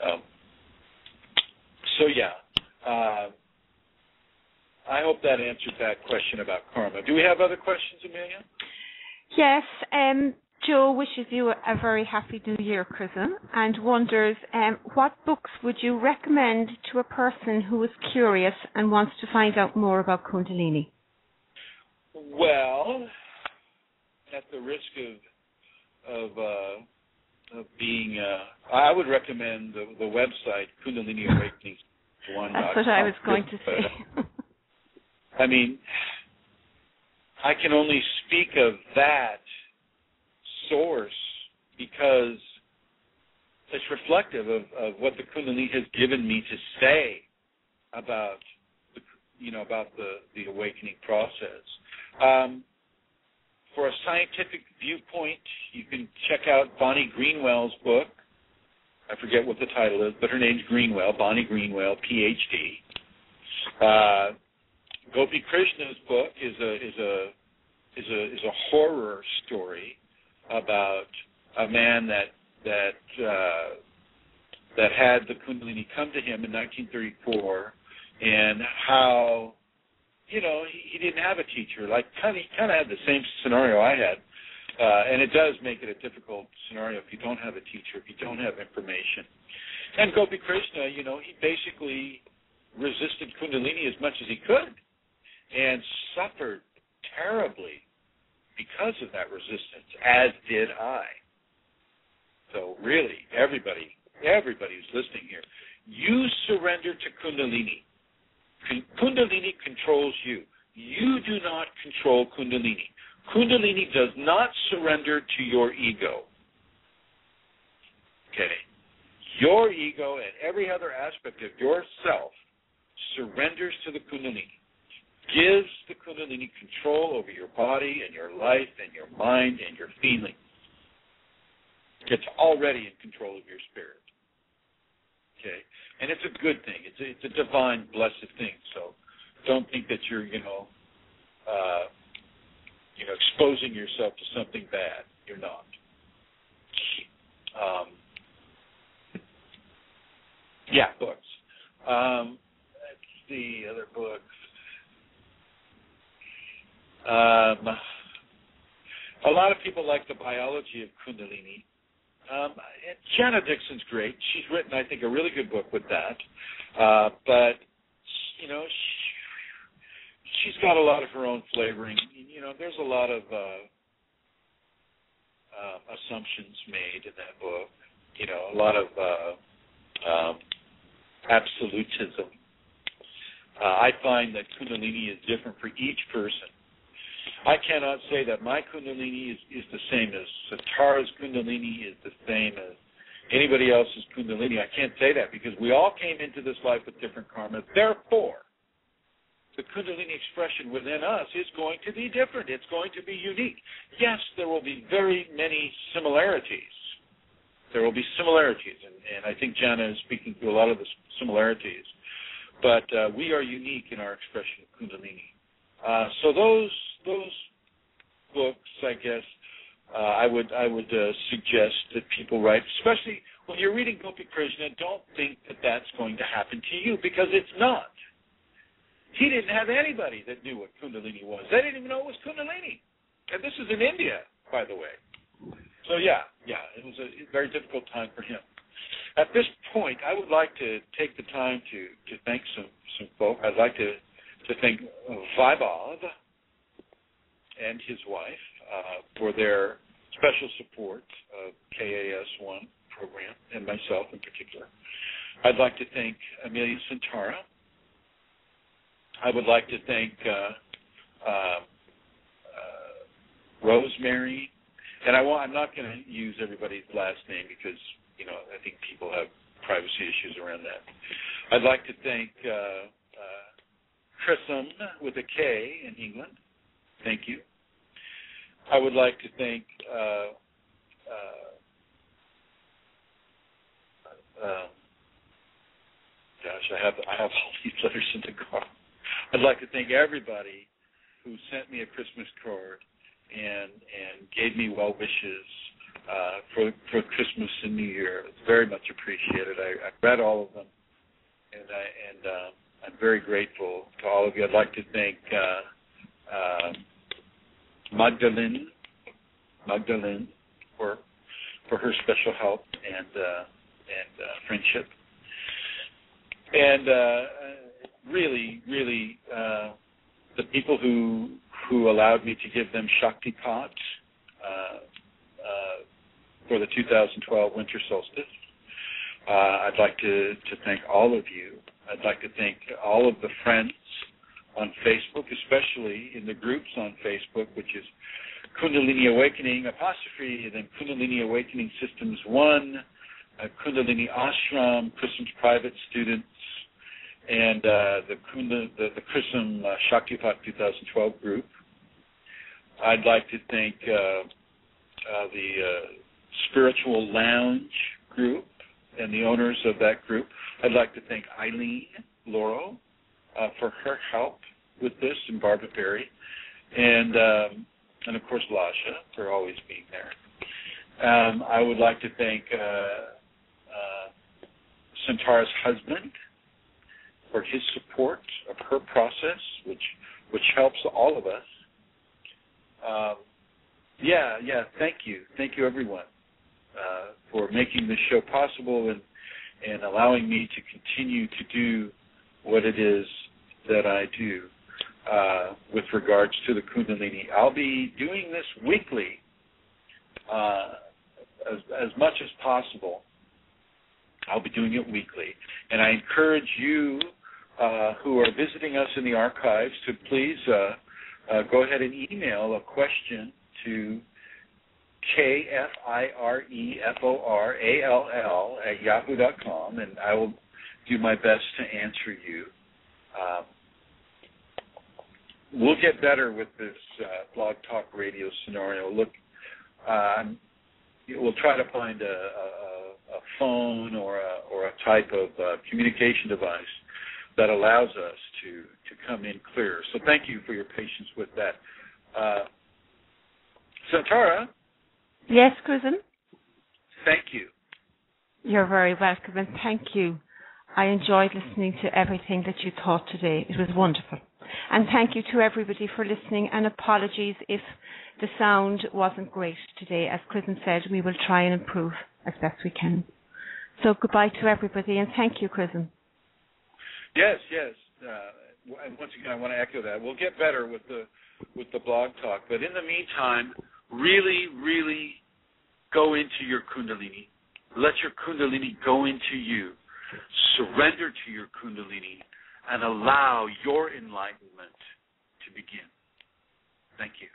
Um, so yeah, uh, I hope that answered that question about karma. Do we have other questions, Amelia? Yes, um, Joe wishes you a very happy New Year, Chrism, and wonders um, what books would you recommend to a person who is curious and wants to find out more about Kundalini? Well, at the risk of of uh, of being, uh, I would recommend the, the website Kundalini Awakening One. That's what I was going to say. I mean, I can only speak of that source because it's reflective of, of what the Kundalini has given me to say about the, you know about the the awakening process. Um, for a scientific viewpoint, you can check out Bonnie Greenwell's book. I forget what the title is, but her name's Greenwell, Bonnie Greenwell, PhD. Uh, Gopi Krishna's book is a is a is a is a horror story about a man that that uh, that had the Kundalini come to him in 1934, and how you know he, he didn't have a teacher. Like kind of he kind of had the same scenario I had, uh, and it does make it a difficult scenario if you don't have a teacher, if you don't have information. And Gopi Krishna, you know, he basically resisted Kundalini as much as he could, and suffered terribly because of that resistance, as did I. So really, everybody, everybody who's listening here, you surrender to Kundalini. Kundalini controls you. You do not control Kundalini. Kundalini does not surrender to your ego. Okay. Your ego and every other aspect of yourself surrenders to the Kundalini, gives the Kundalini control over your body and your life and your mind and your feelings. It's already in control of your spirit. Okay, and it's a good thing. It's a, it's a divine, blessed thing. So don't think that you're, you know, uh, you know, exposing yourself to something bad. You're not. Um, yeah, books. Um, see other books. Um, a lot of people like the biology of Kundalini. Um, Jana Dixon's great. She's written, I think, a really good book with that. Uh, but you know, she's got a lot of her own flavoring. You know, there's a lot of uh, uh, assumptions made in that book. You know, a lot of uh, um, absolutism. Uh, I find that Kundalini is different for each person. I cannot say that my Kundalini is, is the same as Shantara's Kundalini is the same as anybody else's Kundalini. I can't say that because we all came into this life with different karma. Therefore, the Kundalini expression within us is going to be different. It's going to be unique. Yes, there will be very many similarities. There will be similarities, and, and I think Jana is speaking to a lot of the similarities. But uh, we are unique in our expression of Kundalini. Uh, so those those books, I guess, uh, I would I would uh, suggest that people write, especially when you're reading Gopi Krishna. Don't think that that's going to happen to you because it's not. He didn't have anybody that knew what Kundalini was. They didn't even know it was Kundalini, and this is in India, by the way. So yeah, yeah, it was a very difficult time for him. At this point, I would like to take the time to to thank some some folk. I'd like to to thank Vaibhav and his wife uh, for their special support of KAS1 program and myself in particular. I'd like to thank Amelia Shantara. I would like to thank uh, uh, uh Rosemary, and I want, I'm not going to use everybody's last name because you know I think people have privacy issues around that. I'd like to thank uh, Chrism with a K in England. Thank you. I would like to thank uh, uh, uh, gosh, I have I have all these letters in the car. I'd like to thank everybody who sent me a Christmas card and and gave me well wishes uh, for for Christmas and New Year. It's very much appreciated. I, I read all of them, and I and uh, I'm very grateful to all of you. I'd like to thank uh, uh, Magdalene, Magdalene for for her special help and uh, and uh, friendship, and uh, really, really uh, the people who who allowed me to give them Shakti pots. for the 2012 winter solstice. Uh, I'd like to, to thank all of you. I'd like to thank all of the friends on Facebook, especially in the groups on Facebook, which is Kundalini Awakening apostrophe, and then Kundalini Awakening Systems 1, uh, Kundalini Ashram, Chrism's private students, and uh, the, the, the Chrism uh, Shaktipat 2012 group. I'd like to thank uh, uh, the uh, Spiritual Lounge group and the owners of that group. I'd like to thank Eileen Laurel uh, for her help with this and Barbara Perry, and um, and of course Lasha for always being there. Um, I would like to thank uh, uh, Shantara's husband for his support of her process, which which helps all of us. Um, yeah, yeah. Thank you, thank you, everyone, uh, for making this show possible and and allowing me to continue to do what it is that I do uh, with regards to the Kundalini. I'll be doing this weekly uh, as, as much as possible. I'll be doing it weekly. And I encourage you uh, who are visiting us in the archives to please uh, uh, go ahead and email a question to K F I R E F O R A L L at yahoo.com, and I will do my best to answer you. Um, we'll get better with this uh, blog talk radio scenario. Look, um, we'll try to find a, a, a phone or a, or a type of uh, communication device that allows us to to come in clear. So thank you for your patience with that. Uh, Shantara. Yes, Chrism. Thank you. You're very welcome, and thank you. I enjoyed listening to everything that you taught today. It was wonderful. And thank you to everybody for listening, and apologies if the sound wasn't great today. As Chrism said, we will try and improve as best we can. So goodbye to everybody, and thank you, Chrism. Yes, yes. Uh, once again, I want to echo that. We'll get better with the with the blog talk, but in the meantime, really, really go into your Kundalini. Let your Kundalini go into you. Surrender to your Kundalini and allow your enlightenment to begin. Thank you.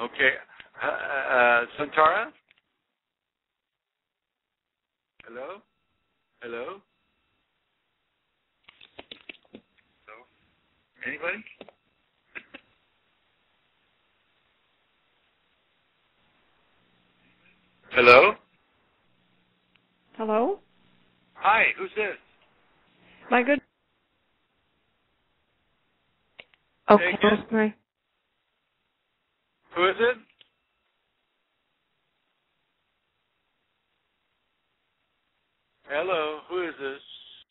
Okay. Uh, uh, Shantara? Hello? Hello? Hello? Anybody? Hello? Hello? Hi, who's this? My good. Okay, good. Who is it? Hello, who is this?